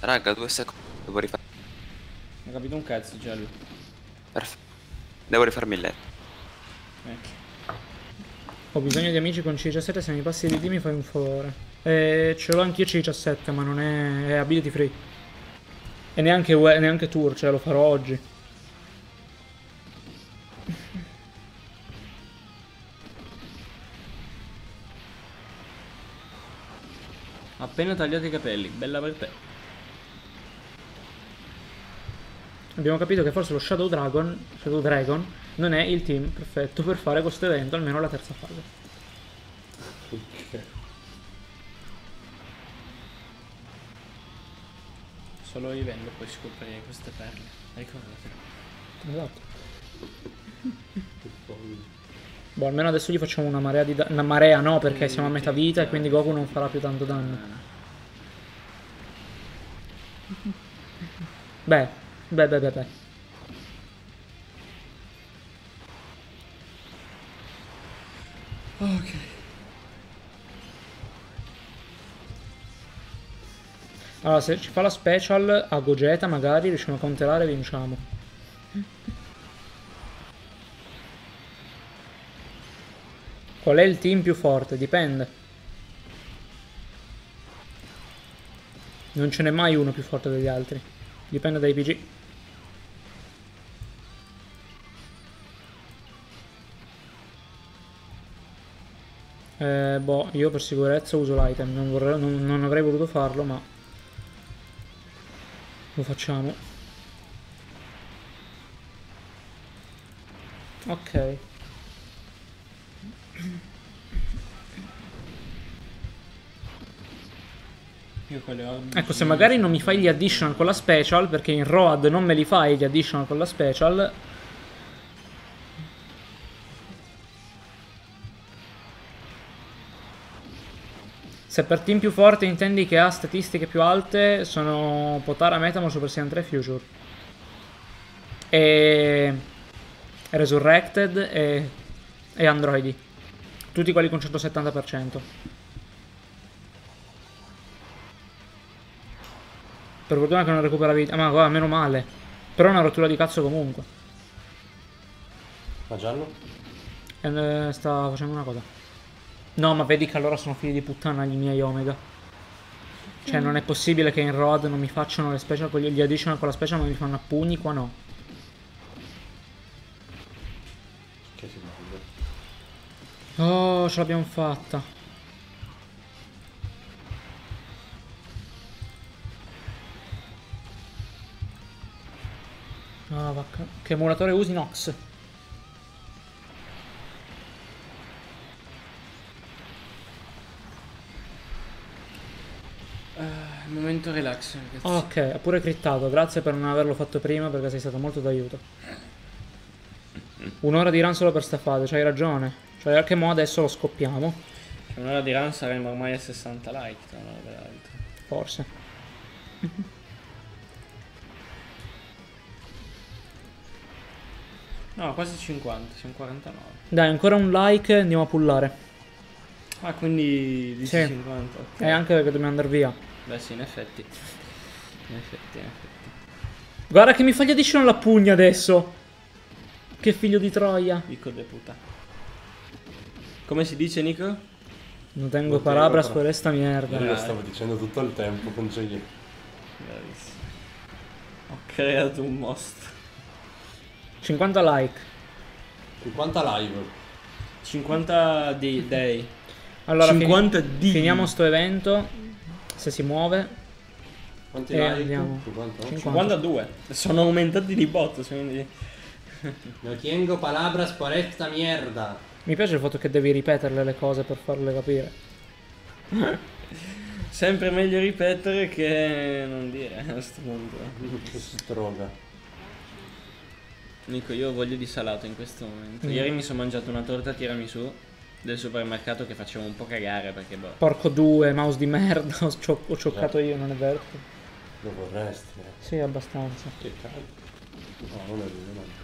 Raga, due secondi. Devo rifare. Non ho capito un cazzo, giallo. Perfetto. Devo rifarmi il letto. Ecco. Ho bisogno di amici con C17, se mi passi di D mi fai un favore. Eh, ce l'ho anch'io C17, ma non è, è ability free. E neanche, neanche tour, cioè lo farò oggi. Appena tagliato i capelli, bella per te. Abbiamo capito che forse lo Shadow Dragon, Shadow Dragon non è il team perfetto per fare questo evento, almeno la terza fase. Solo vivendo puoi scoprire queste perle. Ricordatelo. Esatto. Boh, almeno adesso gli facciamo una marea di danno. Una marea no, perché siamo a metà vita e quindi Goku non farà più tanto danno. Beh, beh, beh, beh, beh. Ok. Allora, se ci fa la special a Gogeta, magari riusciamo a counterare e vinciamo. Qual è il team più forte? Dipende. Non ce n'è mai uno più forte degli altri. Dipende dai PG. Eh, boh, io per sicurezza uso l'item. Non, non- non avrei voluto farlo, ma lo facciamo. Ok. Ecco, se magari non mi fai gli additional con la special, perché in Road non me li fai gli additional con la special. Se per team più forte intendi che ha statistiche più alte, sono Potara, Metamor, Super Saiyan 3 Future. E... Resurrected e... e Androidi. Tutti quelli con 170%. Per fortuna che non recupera vita. Ma guarda, meno male. Però è una rottura di cazzo comunque. Ma giallo? E eh, sta facendo una cosa. No, ma vedi che allora sono figli di puttana gli miei Omega. Cioè, non è possibile che in Road non mi facciano le special con gli, gli additional con la special, ma mi fanno a pugni, qua no. Che. Oh, ce l'abbiamo fatta. Ah, vacca. Che emulatore usi Nox? Il momento relax, ragazzi. Ok, ha pure crittato. Grazie per non averlo fatto prima perché sei stato molto d'aiuto. Un'ora di run solo per staffate, c'hai ragione. Cioè, che mo adesso lo scoppiamo. Cioè, un'ora di run saremo ormai a 60 like, tra una roba e l'altra. Forse. No, quasi 50, siamo 49. Dai, ancora un like e andiamo a pullare. Ah, quindi dici Sì. 50. ok. E anche perché dobbiamo andare via. Beh, sì, in effetti. In effetti, in effetti. Guarda che mi fa gli additional la pugna adesso. Che figlio di troia. Hijo de puta. Come si dice, Nico? Non tengo Non palabras per esta merda. Io lo stavo dicendo tutto il tempo con J. Bravissimo. Ho creato un mostro. 50 like. 50 live. 50 di day. Allora, fini- 50 di. finiamo sto evento. Se si muove. Quanti E like? andiamo. 50? 52. Sono aumentati di botto, quindi... No tengo palabras por esta mierda. Mi piace il fatto che devi ripeterle le cose per farle capire. (laughs) Sempre meglio ripetere che non dire (laughs) a questo punto. Che stroga. Nico, io ho voglia di salato in questo momento. Mm. Ieri mi sono mangiato una torta tiramisù del supermercato che faceva un po' cagare perché boh. Porco due, mouse di merda. (laughs) Ho, cio- ho cioccato io, non è vero? Lo vorresti, eh. Sì, abbastanza. Che cazzo. No, non è vero.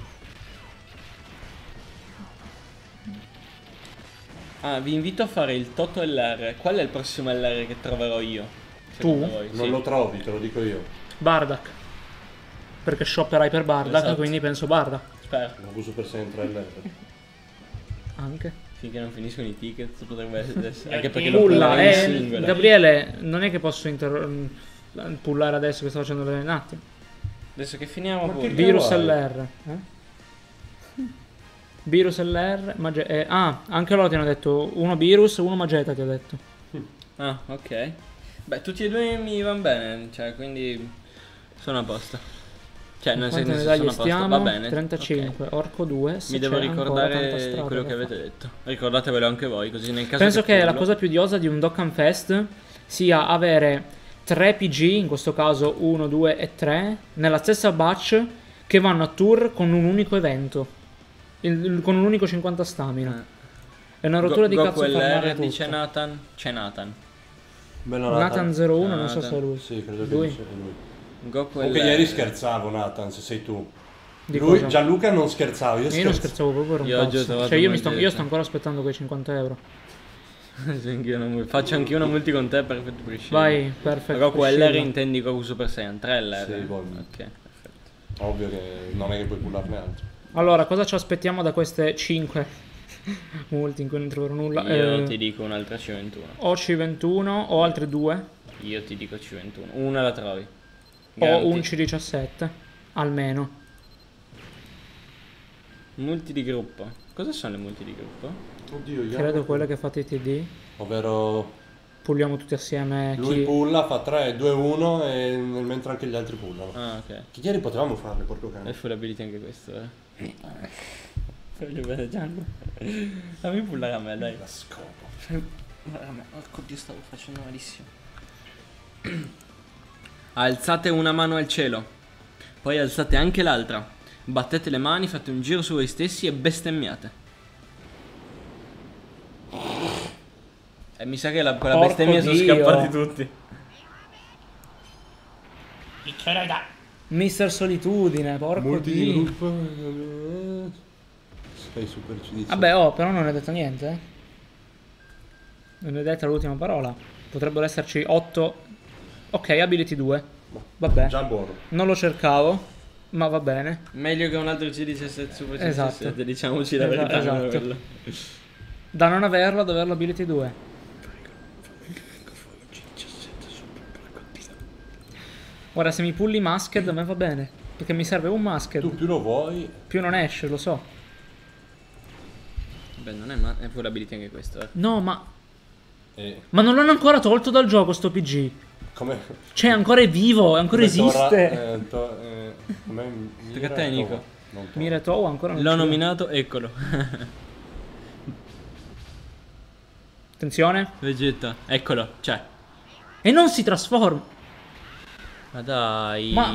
Ah, vi invito a fare il Toto LR. Qual è il prossimo LR che troverò io? Tu? Voi? Non Sì. lo trovi, te lo dico io. Bardak. Perché shopperai per Bardak, Esatto. quindi penso Bardak. Spero. Lo uso per sempre LR. Anche. Finché non finiscono i ticket potrebbe essere. (laughs) Anche perché lo Pulla, pullerei in eh. Gabriele, non è che posso inter- pullare adesso che sto facendo le un attimo. Adesso che finiamo che Virus vuoi? LR. Eh? Virus LR. Mage- eh, ah, anche loro ti hanno detto uno Virus, uno Mageta ti ho detto. Ah, ok. Beh, tutti e due mi vanno bene, cioè, quindi sono a posto. Cioè, nel senso medaglie stiamo? va bene. 35, ok. Orco 2. se Mi devo ricordare quello che avete detto. Ricordatevelo anche voi, così nel caso Penso che la pullo- cosa più odiosa di un Dokkan Fest sia avere 3 PG, in questo caso 1, 2 e 3, nella stessa batch che vanno a tour con un unico evento. Il- il- con un unico 50 stamina. Eh. È una rottura Go- di Goku cazzo farmare LR dice tutto. Nathan. C'è Nathan. Bello Nathan 01, non so Nathan. se è lui. Sì, credo che Lui? sia lui. Goku Comunque LR. ieri scherzavo Nathan, se sei tu. Di Lui? Gianluca non scherzava, io, Io non scherzavo proprio per un Io Cioè io, mi sto, io sto ancora aspettando quei 50 euro. (laughs) Anch'io una Faccio anch'io una multi con te per effetto prescindere. Vai, perfetto. Però QLR Priscilla. intendi Goku Super Saiyan 3 LR? Sì, voglio. Ok, perfetto. Ovvio che non è che puoi pullarne altro. Allora, cosa ci aspettiamo da queste 5 (laughs) multi in cui non troverò nulla? Io Eh, ti dico un'altra C21. O C21 o altre due Io ti dico C21. Una la trovi. O un Garanti. C17 almeno. Multi di gruppo. Cosa sono le multi di gruppo? Oddio, io. Credo quelle che fate i TD. Ovvero Pulliamo tutti assieme lui chi... pulla, fa 3, 2, 1 e nel mentre anche gli altri pullano. Ah, ok. Che ieri potevamo farle, porco È cane. full ability anche questo, eh. (laughs) Voglio bene Gianni. Fammi pullare a me, dai. La scopo. Guarda a me. Porco dio, stavo facendo malissimo. Alzate una mano al cielo. Poi alzate anche l'altra. Battete le mani, fate un giro su voi stessi e bestemmiate. E mi sa che la, con la Porco bestemmia sono Dio. scappati tutti. Mister Solitudine, porco Multi di Dio. gruppo. eh, Sei super CDC. Vabbè, oh, però non è detto niente, eh. Non è detta l'ultima parola. Potrebbero esserci 8... Ok, ability 2. Vabbè. Già buono. Non lo cercavo, ma va bene. Meglio che un altro C17 Super C17, Esatto. diciamoci la Esatto, verità. esatto. Da non averlo ad averlo ability 2. Ora, se mi pulli masked a me va bene. Perché mi serve un masked. Tu più lo vuoi. Più non esce, lo so. Beh, non è, ma- è full ability anche questo, eh. No, ma... E Ma non l'hanno ancora tolto dal gioco sto PG. Come. Cioè, ancora è vivo, ancora come Tora- esiste. eh, to- eh, com'è? Tocca a te, Mira- Nico. no, non Tora. Mira Tou ancora non L'ho nominato, eccolo. Attenzione. Vegeta, eccolo, c'è. E non si trasforma. Ma dai. Ma-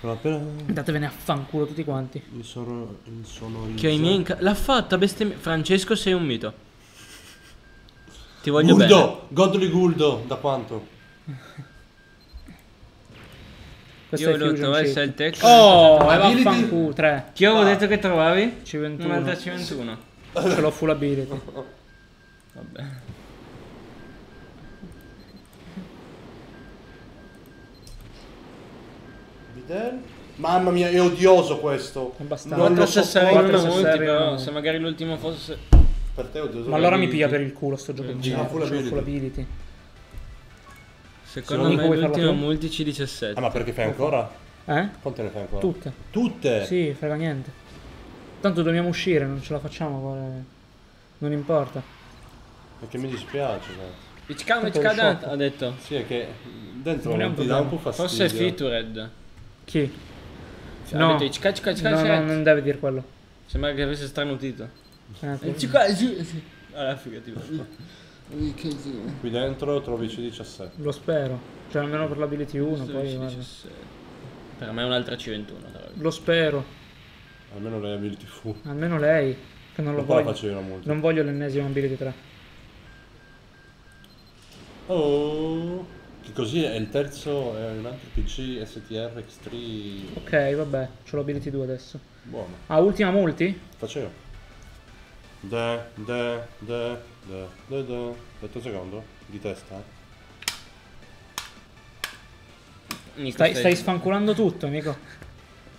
Sono. Andatevene a fanculo tutti quanti. Mi sono insonorizzato. Che ho i miei L'ha fatta bestemmia. Francesco, sei un mito. Ti voglio Guldo! Godly Guldo! Da quanto? Questo Io è Fusion trovare il tech. Oh, e Ability- vaffanculo. 3. Chi avevo Ah. detto che trovavi? C21. Un'altra C21. Ce l'ho full ability. Vabbè. Videl? Mamma mia, è odioso questo. Abbastanza. Non lo in però se magari l'ultimo fosse... Per te è odioso. Ma allora mi piglia per il culo sto gioco. Full ability. Secondo me vuoi l'ultimo multi C17. Ah, ma perché fai ancora? Eh? Quante ne fai ancora? Tutte. Tutte? Sì, frega niente. Tanto dobbiamo uscire, non ce la facciamo. quale- Non importa. Perché mi dispiace. cazzo. Ichika, Tanto Ichika, lo shop. ha detto. Sì, è che dentro Non ti dà un po' fastidio. Forse è Featured. Chi? Ha No. detto Ichika, Ichika, Ichika, No, no, non deve dire quello. Sembra che avesse stranutito. Eh, Ichika, Ichika. Qui dentro trovi C17. Lo spero. Cioè, almeno per l'ability 1. Poi, guarda. C17. Per me è un'altra C21. però. Lo spero. Almeno le ability full. Almeno lei. Che non lo Dopo la voglio. Non voglio l'ennesima ability 3. Oh. Che così è il terzo, è un altro PC STR X3. Ok, vabbè. C'ho l'ability 2 adesso. Buono. Ah, ultima multi? Facevo. De, de, de, de, de, de. Detto secondo? Di testa? eh? Nico, Stai, stai sfanculando tutto, Nico.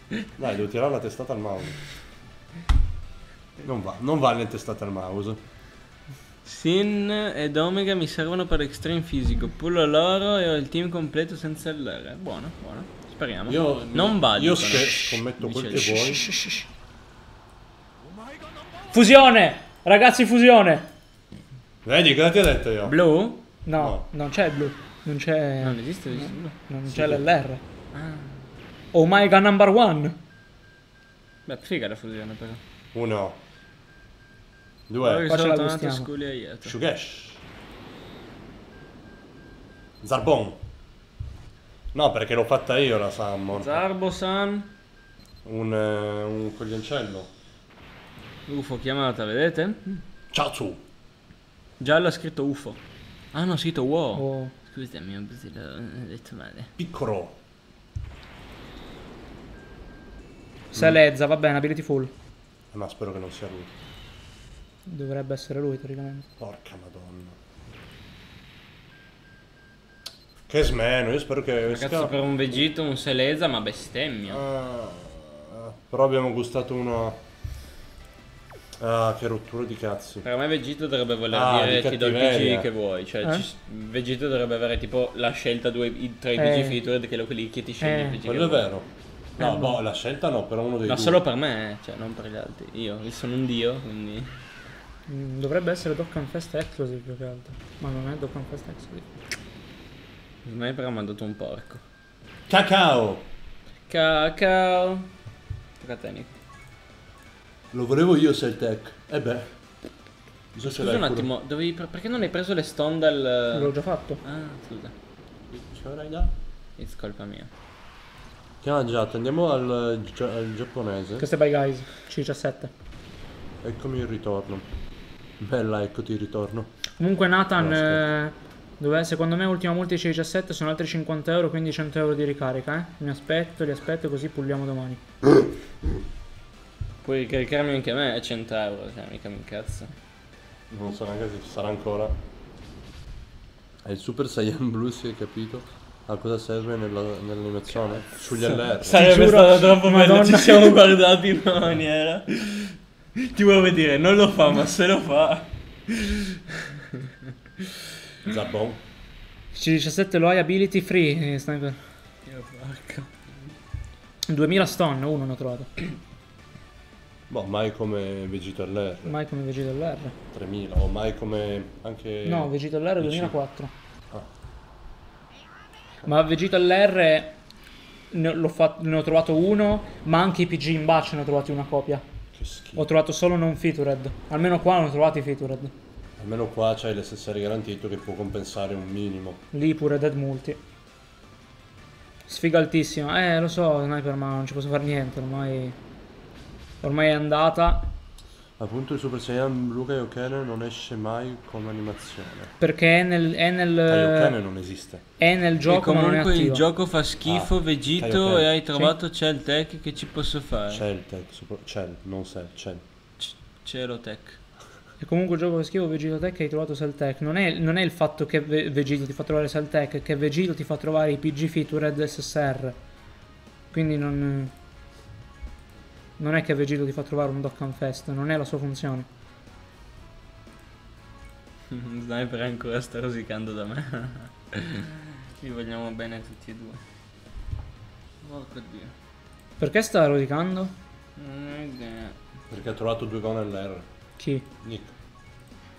Dai, devo tirare la testata al mouse. Non va, non vale testata al mouse. Sin ed Omega mi servono per extreme fisico. Pullo loro e ho il team completo senza LR. Buono, buono. Speriamo. Io non vado. Io sc- scommetto quel che vuoi. Fusione! Ragazzi, fusione! Vedi, cosa ti ho detto io? Blu? No, No. non c'è il blu. Non c'è. Non esiste il blu. Non c'è l'LR. Omega number one. Beh, figa la fusione però. Uno. Due. ce sono la gustiamo. Sculi Aieto. Shugesh. Zarbon. No, perché l'ho fatta io la Summon. Zarbo-san. Un, eh, un coglioncello. UFO chiamata, vedete? Ciao Giallo ha scritto UFO. Ah no, ha scritto wow. Oh. Scusami, ho detto male. Piccolo. Se mm. Va bene, ability full. No, spero che non sia lui. Dovrebbe essere lui, teoricamente. Porca madonna. Che smeno, io spero che... Ragazzi, esca... per un Vegito, un Seleza, ma bestemmia. Ah, però abbiamo gustato uno... Ah, che rottura di cazzi. Per me Vegito dovrebbe voler Ah, dire di ti do il. PG che vuoi. Cioè, Eh? ci- Vegito dovrebbe avere tipo la scelta due, i, tra i Eh. PG featured che lo quelli che ti scegli Eh. il PG che Quello è vuoi. vero. No, Eh, boh, la scelta no, però uno dei Ma due. solo per me, eh, cioè non per gli altri. Io, io sono un dio, quindi... Mm, Dovrebbe essere Dokkan Fest Exclusive più che altro. Ma non è Dokkan Fest Exclusive. Sniper ha mandato un porco. Cacao! Cacao. Tocca a te, Nico. Lo volevo io se il tech. E beh. Cosa ce Scusa l'hai un pure? attimo, dovevi, perché non hai preso le stone dal... L'ho già fatto. Ah, scusa. Ce l'avrai da? It's colpa mia. Che ha mangiato? Andiamo al, gia- al giapponese. Questo è by guys. C17. Eccomi il ritorno. Bella, eccoti il ritorno. Comunque Nathan, No, eh, dov'è? secondo me ultima multi C17 sono altri 50 euro, quindi 100 euro di ricarica, eh? Mi aspetto, li aspetto così pulliamo domani. (clears throat) Puoi ricaricarmi anche a me a 100 euro, cioè mica mi incazzo. Non so neanche se ci sarà ancora. È il Super Saiyan Blue, si è capito? A cosa serve nella- nell'animazione? Sugli LR. Sarebbe giuro, stato troppo bello, ci siamo guardati in una maniera. Ti vuoi dire, non lo fa, ma se lo fa. Zabon. C17 lo hai ability free, eh, sniper. Io porca. 2000 stone, uno ne ho trovato. Boh, mai come Vegito LR. Mai come Vegeta LR. 3000. O mai come anche... No, Vegeta LR PC. 2004. Ah. Ma Vegeta LR ne, l'ho fat- ne ho trovato uno, ma anche i PG in batch ne ho trovati una copia. Che schifo. Ho trovato solo non featured. Almeno qua non ho trovati featured. Almeno qua c'hai l'SSR garantito che può compensare un minimo. Lì pure Dead Multi. Sfiga altissima. Eh, lo so, Sniper, ma non ci posso fare niente. Ormai. Ormai è andata. Appunto il Super Saiyan Blue Kaioken non esce mai come animazione. Perché è nel, è nel, Kaioken non esiste. è nel gioco, e ma non è comunque il gioco fa schifo, Ah, Vegito, e hai trovato Cell Tech che ci posso fare. C'è il tech, super... c'è, il- non c'è, c'è. C- Cielo Tech. (laughs) E comunque il gioco che scrivo Vegito Tech hai trovato Cell Tech. Non è, non è il fatto che Ve- Vegito ti fa trovare Cell Tech, è che Vegito ti fa trovare i PG featured SSR. Quindi non. Non è che Vegito ti fa trovare un Dokkan Fest, non è la sua funzione. (laughs) Sniper ancora sta rosicando da me. (laughs) Ci vogliamo bene tutti e due. Porco dio. Perché sta rodicando? Non ho idea. Perché ha trovato due gol LR. Chi? Nick.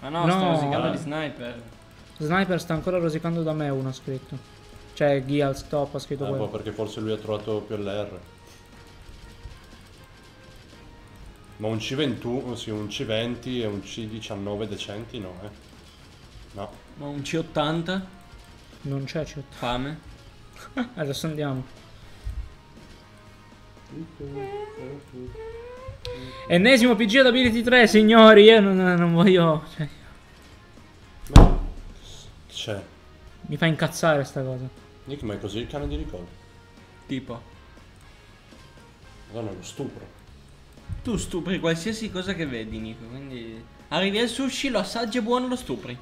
Ma no, No, sta rosicando eh. di sniper. Sniper sta ancora rosicando da me uno ha scritto. Cioè Gia al stop ha scritto boh, quello. perché forse lui ha trovato più LR. Ma un C21, sì, un C20 e un C19 decenti no, eh. No. Ma un C80? Non c'è C8. Fame? (laughs) Adesso andiamo. Ennesimo PG ad Ability 3, signori. Io non, non voglio. Cioè, C'è. mi fa incazzare sta cosa. Nick, ma è così il cane di ricordo? Tipo. Madonna, è uno stupro. Tu stupri qualsiasi cosa che vedi, Nico. Quindi. Arrivi al sushi, lo assaggi, è buono, lo stupri.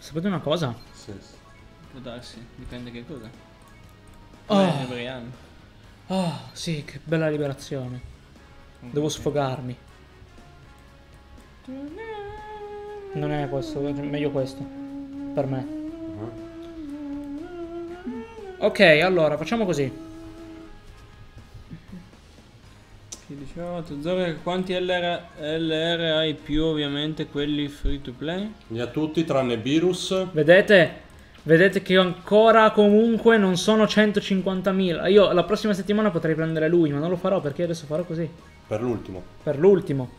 Sapete una cosa? Sì, sì. Può darsi, dipende che cosa. Oh. Brian. Oh, sì, che bella liberazione. Devo sfogarmi. Non è questo, è meglio questo. Per me. Ok, allora, facciamo così. 18, Zoro, quanti LR, LR hai più ovviamente quelli free to play? Li ha tutti tranne Virus. Vedete? Vedete che ancora comunque non sono 150.000. Io la prossima settimana potrei prendere lui, ma non lo farò perché adesso farò così. Per l'ultimo. Per l'ultimo.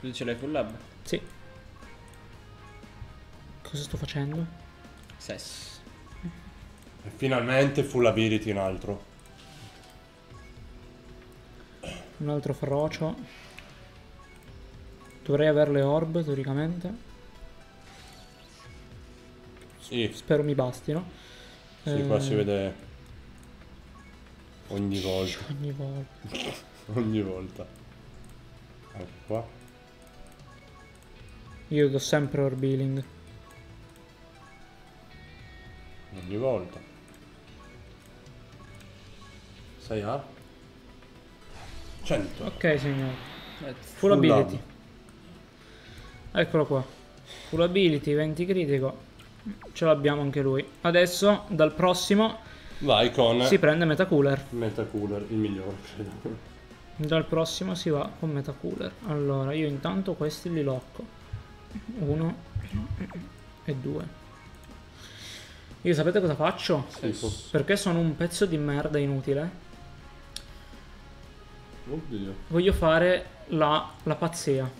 Tu ce l'hai full lab? Sì. Cosa sto facendo? Ses. E finalmente full ability un altro. Un altro frocio. Dovrei avere le orb, teoricamente. Sì, Spero mi bastino. sì, qua Eh, si vede ogni volta. Ogni volta. (laughs) Ogni volta. Anche qua. Io do sempre orb healing. Ogni volta. 6A. 100. Ok, signore. Full Full ability. Eccolo qua. Full ability, 20 critico. Ce l'abbiamo anche lui. Adesso, dal prossimo, Vai con si prende Metacooler. Metacooler, il migliore, credo. Dal prossimo si va con Metacooler. Allora, io intanto questi li locco. Uno e due. Io sapete cosa faccio? Schifo. Perché sono un pezzo di merda inutile. Oddio. Voglio fare la, la pazzia.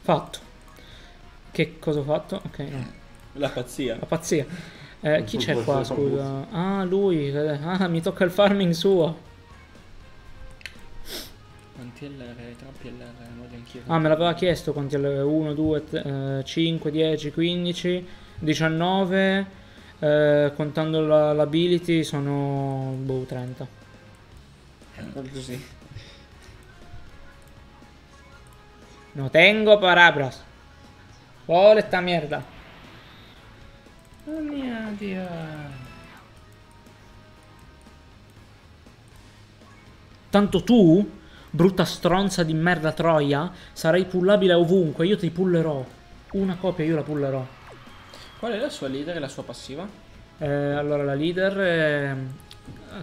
Fatto. Che cosa ho fatto? Ok, no. La pazzia. La pazzia. Eh, chi c'è qua, scusa? Ah, lui. Ah, mi tocca il farming suo. Quanti LR? Troppi LR, non anch'io. Ah, me l'aveva chiesto quanti LR? 1, 2, 5, 10, 15, 19. eh, contando la- l'ability sono boh, 30. Così. No tengo palabras. Vuole sta merda. Oh mio dio. Tanto tu, brutta stronza di merda troia, sarai pullabile ovunque. Io ti pullerò. Una copia io la pullerò. Qual è la sua leader e la sua passiva? Eh, allora la leader è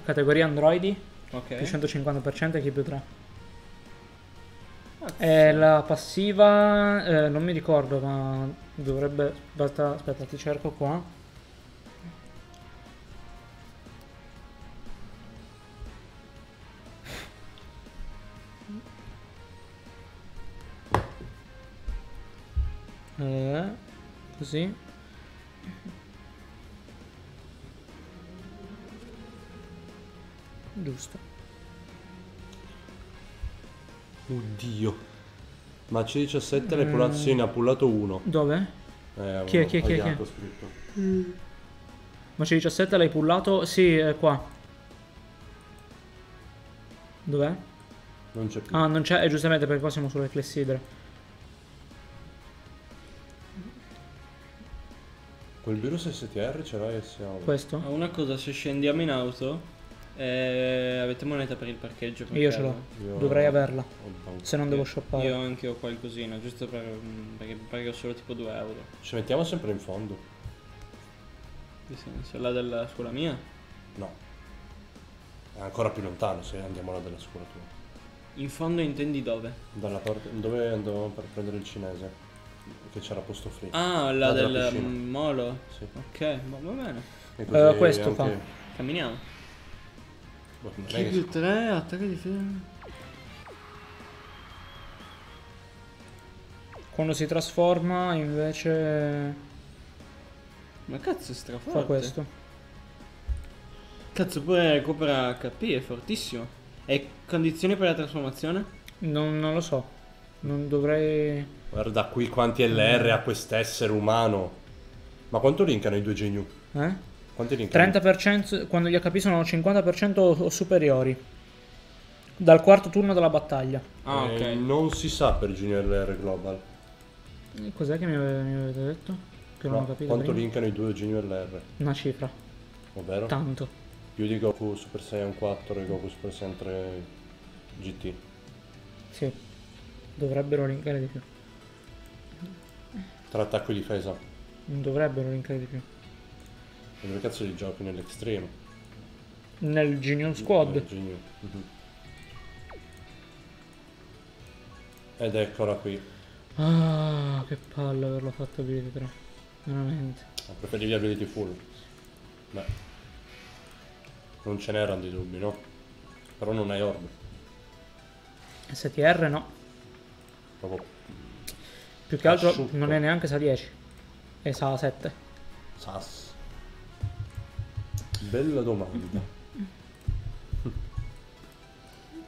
categoria androidi Ok. più 150% e chi più 3. Ah, E la passiva eh, non mi ricordo ma dovrebbe basta aspetta ti cerco qua. Eh, così. Giusto. Oddio. Ma C17 le pullato, sì, ne ha pullato uno. Dove? Eh, Chi è, chi è, chi è, chi è? Scritto. Ma c'è 17 l'hai pullato? Sì, è qua. Dov'è? Non c'è più. Ah, non c'è, è giustamente perché qua siamo sulle clessidre. Quel virus STR ce l'hai SA. Questo? Ah, Una cosa, se scendiamo in auto, eh, avete moneta per il parcheggio? per Io ce l'ho. Io- Dovrei averla. ho. Se non devo Io shoppare. anche ho qualcosina, giusto per, perché pagho solo tipo 2 euro. Ci mettiamo sempre in fondo. Che senso? La della scuola mia? No. È ancora più lontano se andiamo là della scuola tua. In fondo intendi dove? Dalla parte. Dove andavamo per prendere il cinese? Che c'era posto free. Ah, la La del molo? Sì. Ok, va va bene. E Eh, questo fa. Camminiamo. Boh, che- più 3, attacca di fermo. Quando si trasforma invece Ma cazzo è straforte. fa questo. Cazzo pure recupera HP, è fortissimo. E condizioni per la trasformazione? Non, non lo so. Non dovrei... Guarda qui quanti LR ha quest'essere umano. Ma quanto linkano i due genio? Eh? Quanti linkano? 30% quando gli HP sono 50% o superiori. Dal quarto turno della battaglia. Ah, Eh, ok. non si sa per Junior LR Global. Cos'è che mi ave- mi avete detto? Che non No, ho capito. quanto prima? linkano i due Junior LR? Una cifra. Ovvero? Tanto. Più di Goku Super Saiyan 4 e Goku Super Saiyan 3 GT. Sì. Dovrebbero linkare di più. Tra attacco e difesa. Non dovrebbero linkare di più. E dove cazzo li giochi nell'extreme? Nel Genius Squad. Nel Genio. Mhm. Ed eccola qui. Ah, che palle averlo fatto ability 3. Veramente. Ah, Preferivi ability full? Beh. Non ce n'erano dei dubbi, no? Però non hai orbe. STR no. Proprio Più che altro Asciutto. non è neanche sa 10. È sa 7. sas. Bella domanda.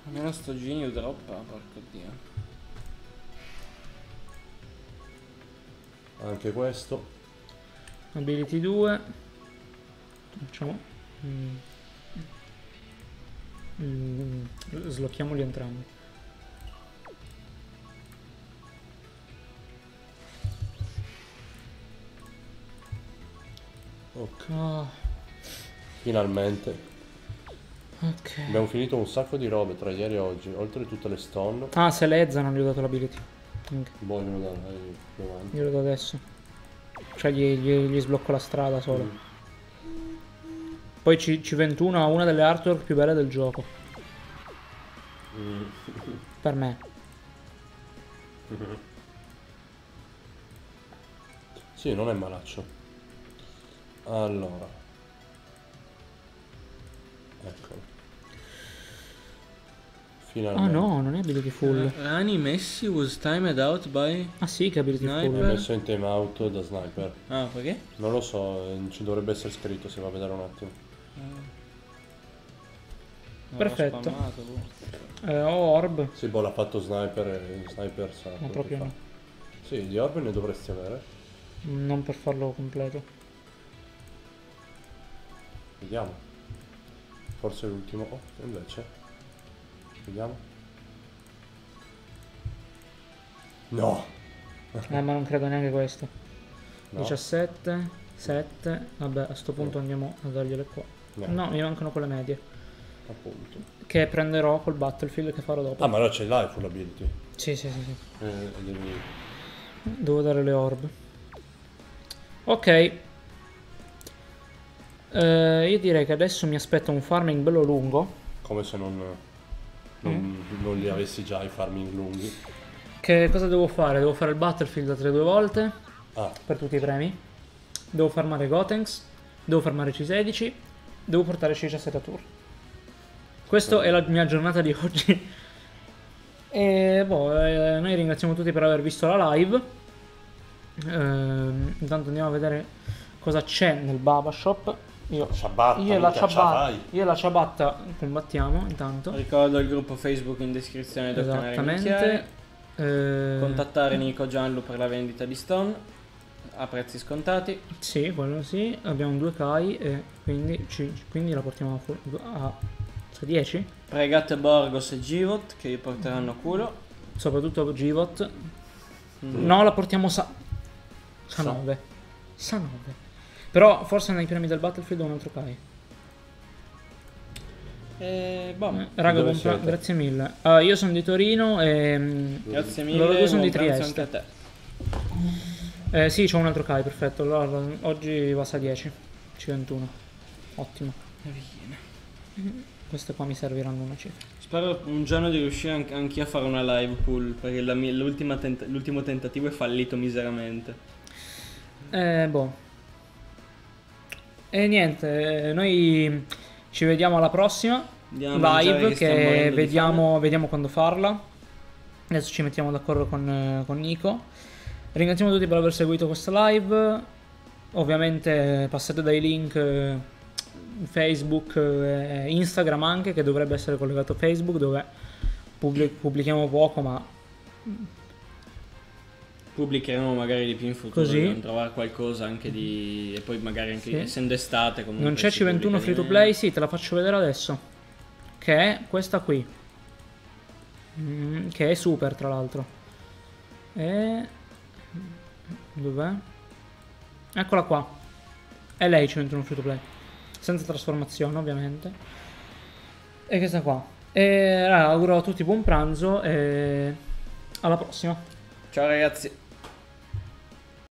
Almeno sto genio droppa, porco dio. Anche questo. Ability 2. Facciamo. Mm. Mm, Slocchiamoli entrambi. Ok, finalmente. ok. Abbiamo finito un sacco di robe tra ieri e oggi, oltre tutte le stone. Ah, se Lezza non gli ho dato l'ability. Ok, Boh, glielo darai davanti. Glielo do adesso. Cioè gli, gli- gli sblocco la strada solo. Mm. Poi C- C21 ha una delle artwork più belle del gioco. Mm. Per me. (laughs) Sì, non è malaccio. Allora. Eccolo. Ah Finalmente. no, non è ability full. Rani Messi was timed out by... Ah sì che è ability Sniper. Mi full. ha messo in time out da sniper. Ah, perché? Non lo so, eh, ci dovrebbe essere scritto se va a vedere un attimo. No, Perfetto. spammato, boh. Eh, ho orb. Sì, boh, l'ha fatto sniper e il sniper sa. Ma proprio no. Sì, di orb ne dovresti avere. Non per farlo completo. Vediamo. Forse l'ultimo. Oh, invece. Vediamo. No. Eh, ma non credo neanche questo. no. 17, 7. Vabbè, a sto punto andiamo a dargliele qua. No, No, mi mancano quelle medie. appunto. Che prenderò col battlefield che farò dopo. Ah, ma allora ce l'hai full ability. Sì, sì, sì, sì. Eh, devi... Devo dare le orb. Ok. Eh, io direi che adesso mi aspetta un farming bello lungo. Come se non, non, non li avessi già i farming lunghi. Che cosa devo fare? Devo fare il battlefield 3 due volte Ah, per tutti i premi. Devo farmare Gotenks. Devo farmare C16. Devo portare C17 a tour. Questa è la mia giornata di oggi. (laughs) E boh, eh, noi ringraziamo tutti per aver visto la live. Ehm, intanto andiamo a vedere cosa c'è nel Baba Shop. Io, ciabatta, io, e la ciabatta, io e la ciabatta combattiamo intanto. Ricordo il gruppo Facebook in descrizione del canale. Eh, Contattare Nico Gianlu per la vendita di Stone a prezzi scontati. Sì, quello sì. Abbiamo due Kai e quindi, ci- quindi la portiamo a, a, a 10. Pregate Borgos e Givot che vi porteranno culo. Soprattutto Givot. Mm. No, la portiamo sa... Sa Sa. 9. Sa 9. Però forse nei premi del Battlefield ho un altro Kai. E boh, Eh, raga, siete? grazie mille. Ah, io sono di Torino e... mm, grazie mille. Loro due sono buon di Trieste. anche a te. Eh, sì, c'ho un altro Kai, perfetto. Allora, oggi va a 10. C21. Ottimo. Queste qua mi serviranno una cifra. Spero un giorno di riuscire anche anch'io a fare una live pool perché l'ultimo tentativo è fallito miseramente. Eh, boh. E niente, eh, noi ci vediamo alla prossima Andiamo live che di vediamo, vediamo quando farla. Adesso ci mettiamo d'accordo con, eh, con Nico. Ringraziamo tutti per aver seguito questa live. Ovviamente passate dai link eh, Facebook e Instagram anche, che dovrebbe essere collegato a Facebook, dove pubblic- pubblichiamo poco, ma. Pubblicheremo magari di più in futuro. Così. Dobbiamo trovare qualcosa anche di. E poi magari anche Sì. essendo estate comunque. Non c'è si C21 pubblica free to play, sì, te la faccio vedere adesso. Che è questa qui. Mm, che è super, tra l'altro. E... Dov'è? Eccola qua. È lei C21 free to play. Senza trasformazione, ovviamente. E questa qua. E raga, auguro a tutti buon pranzo e alla prossima. Ciao ragazzi.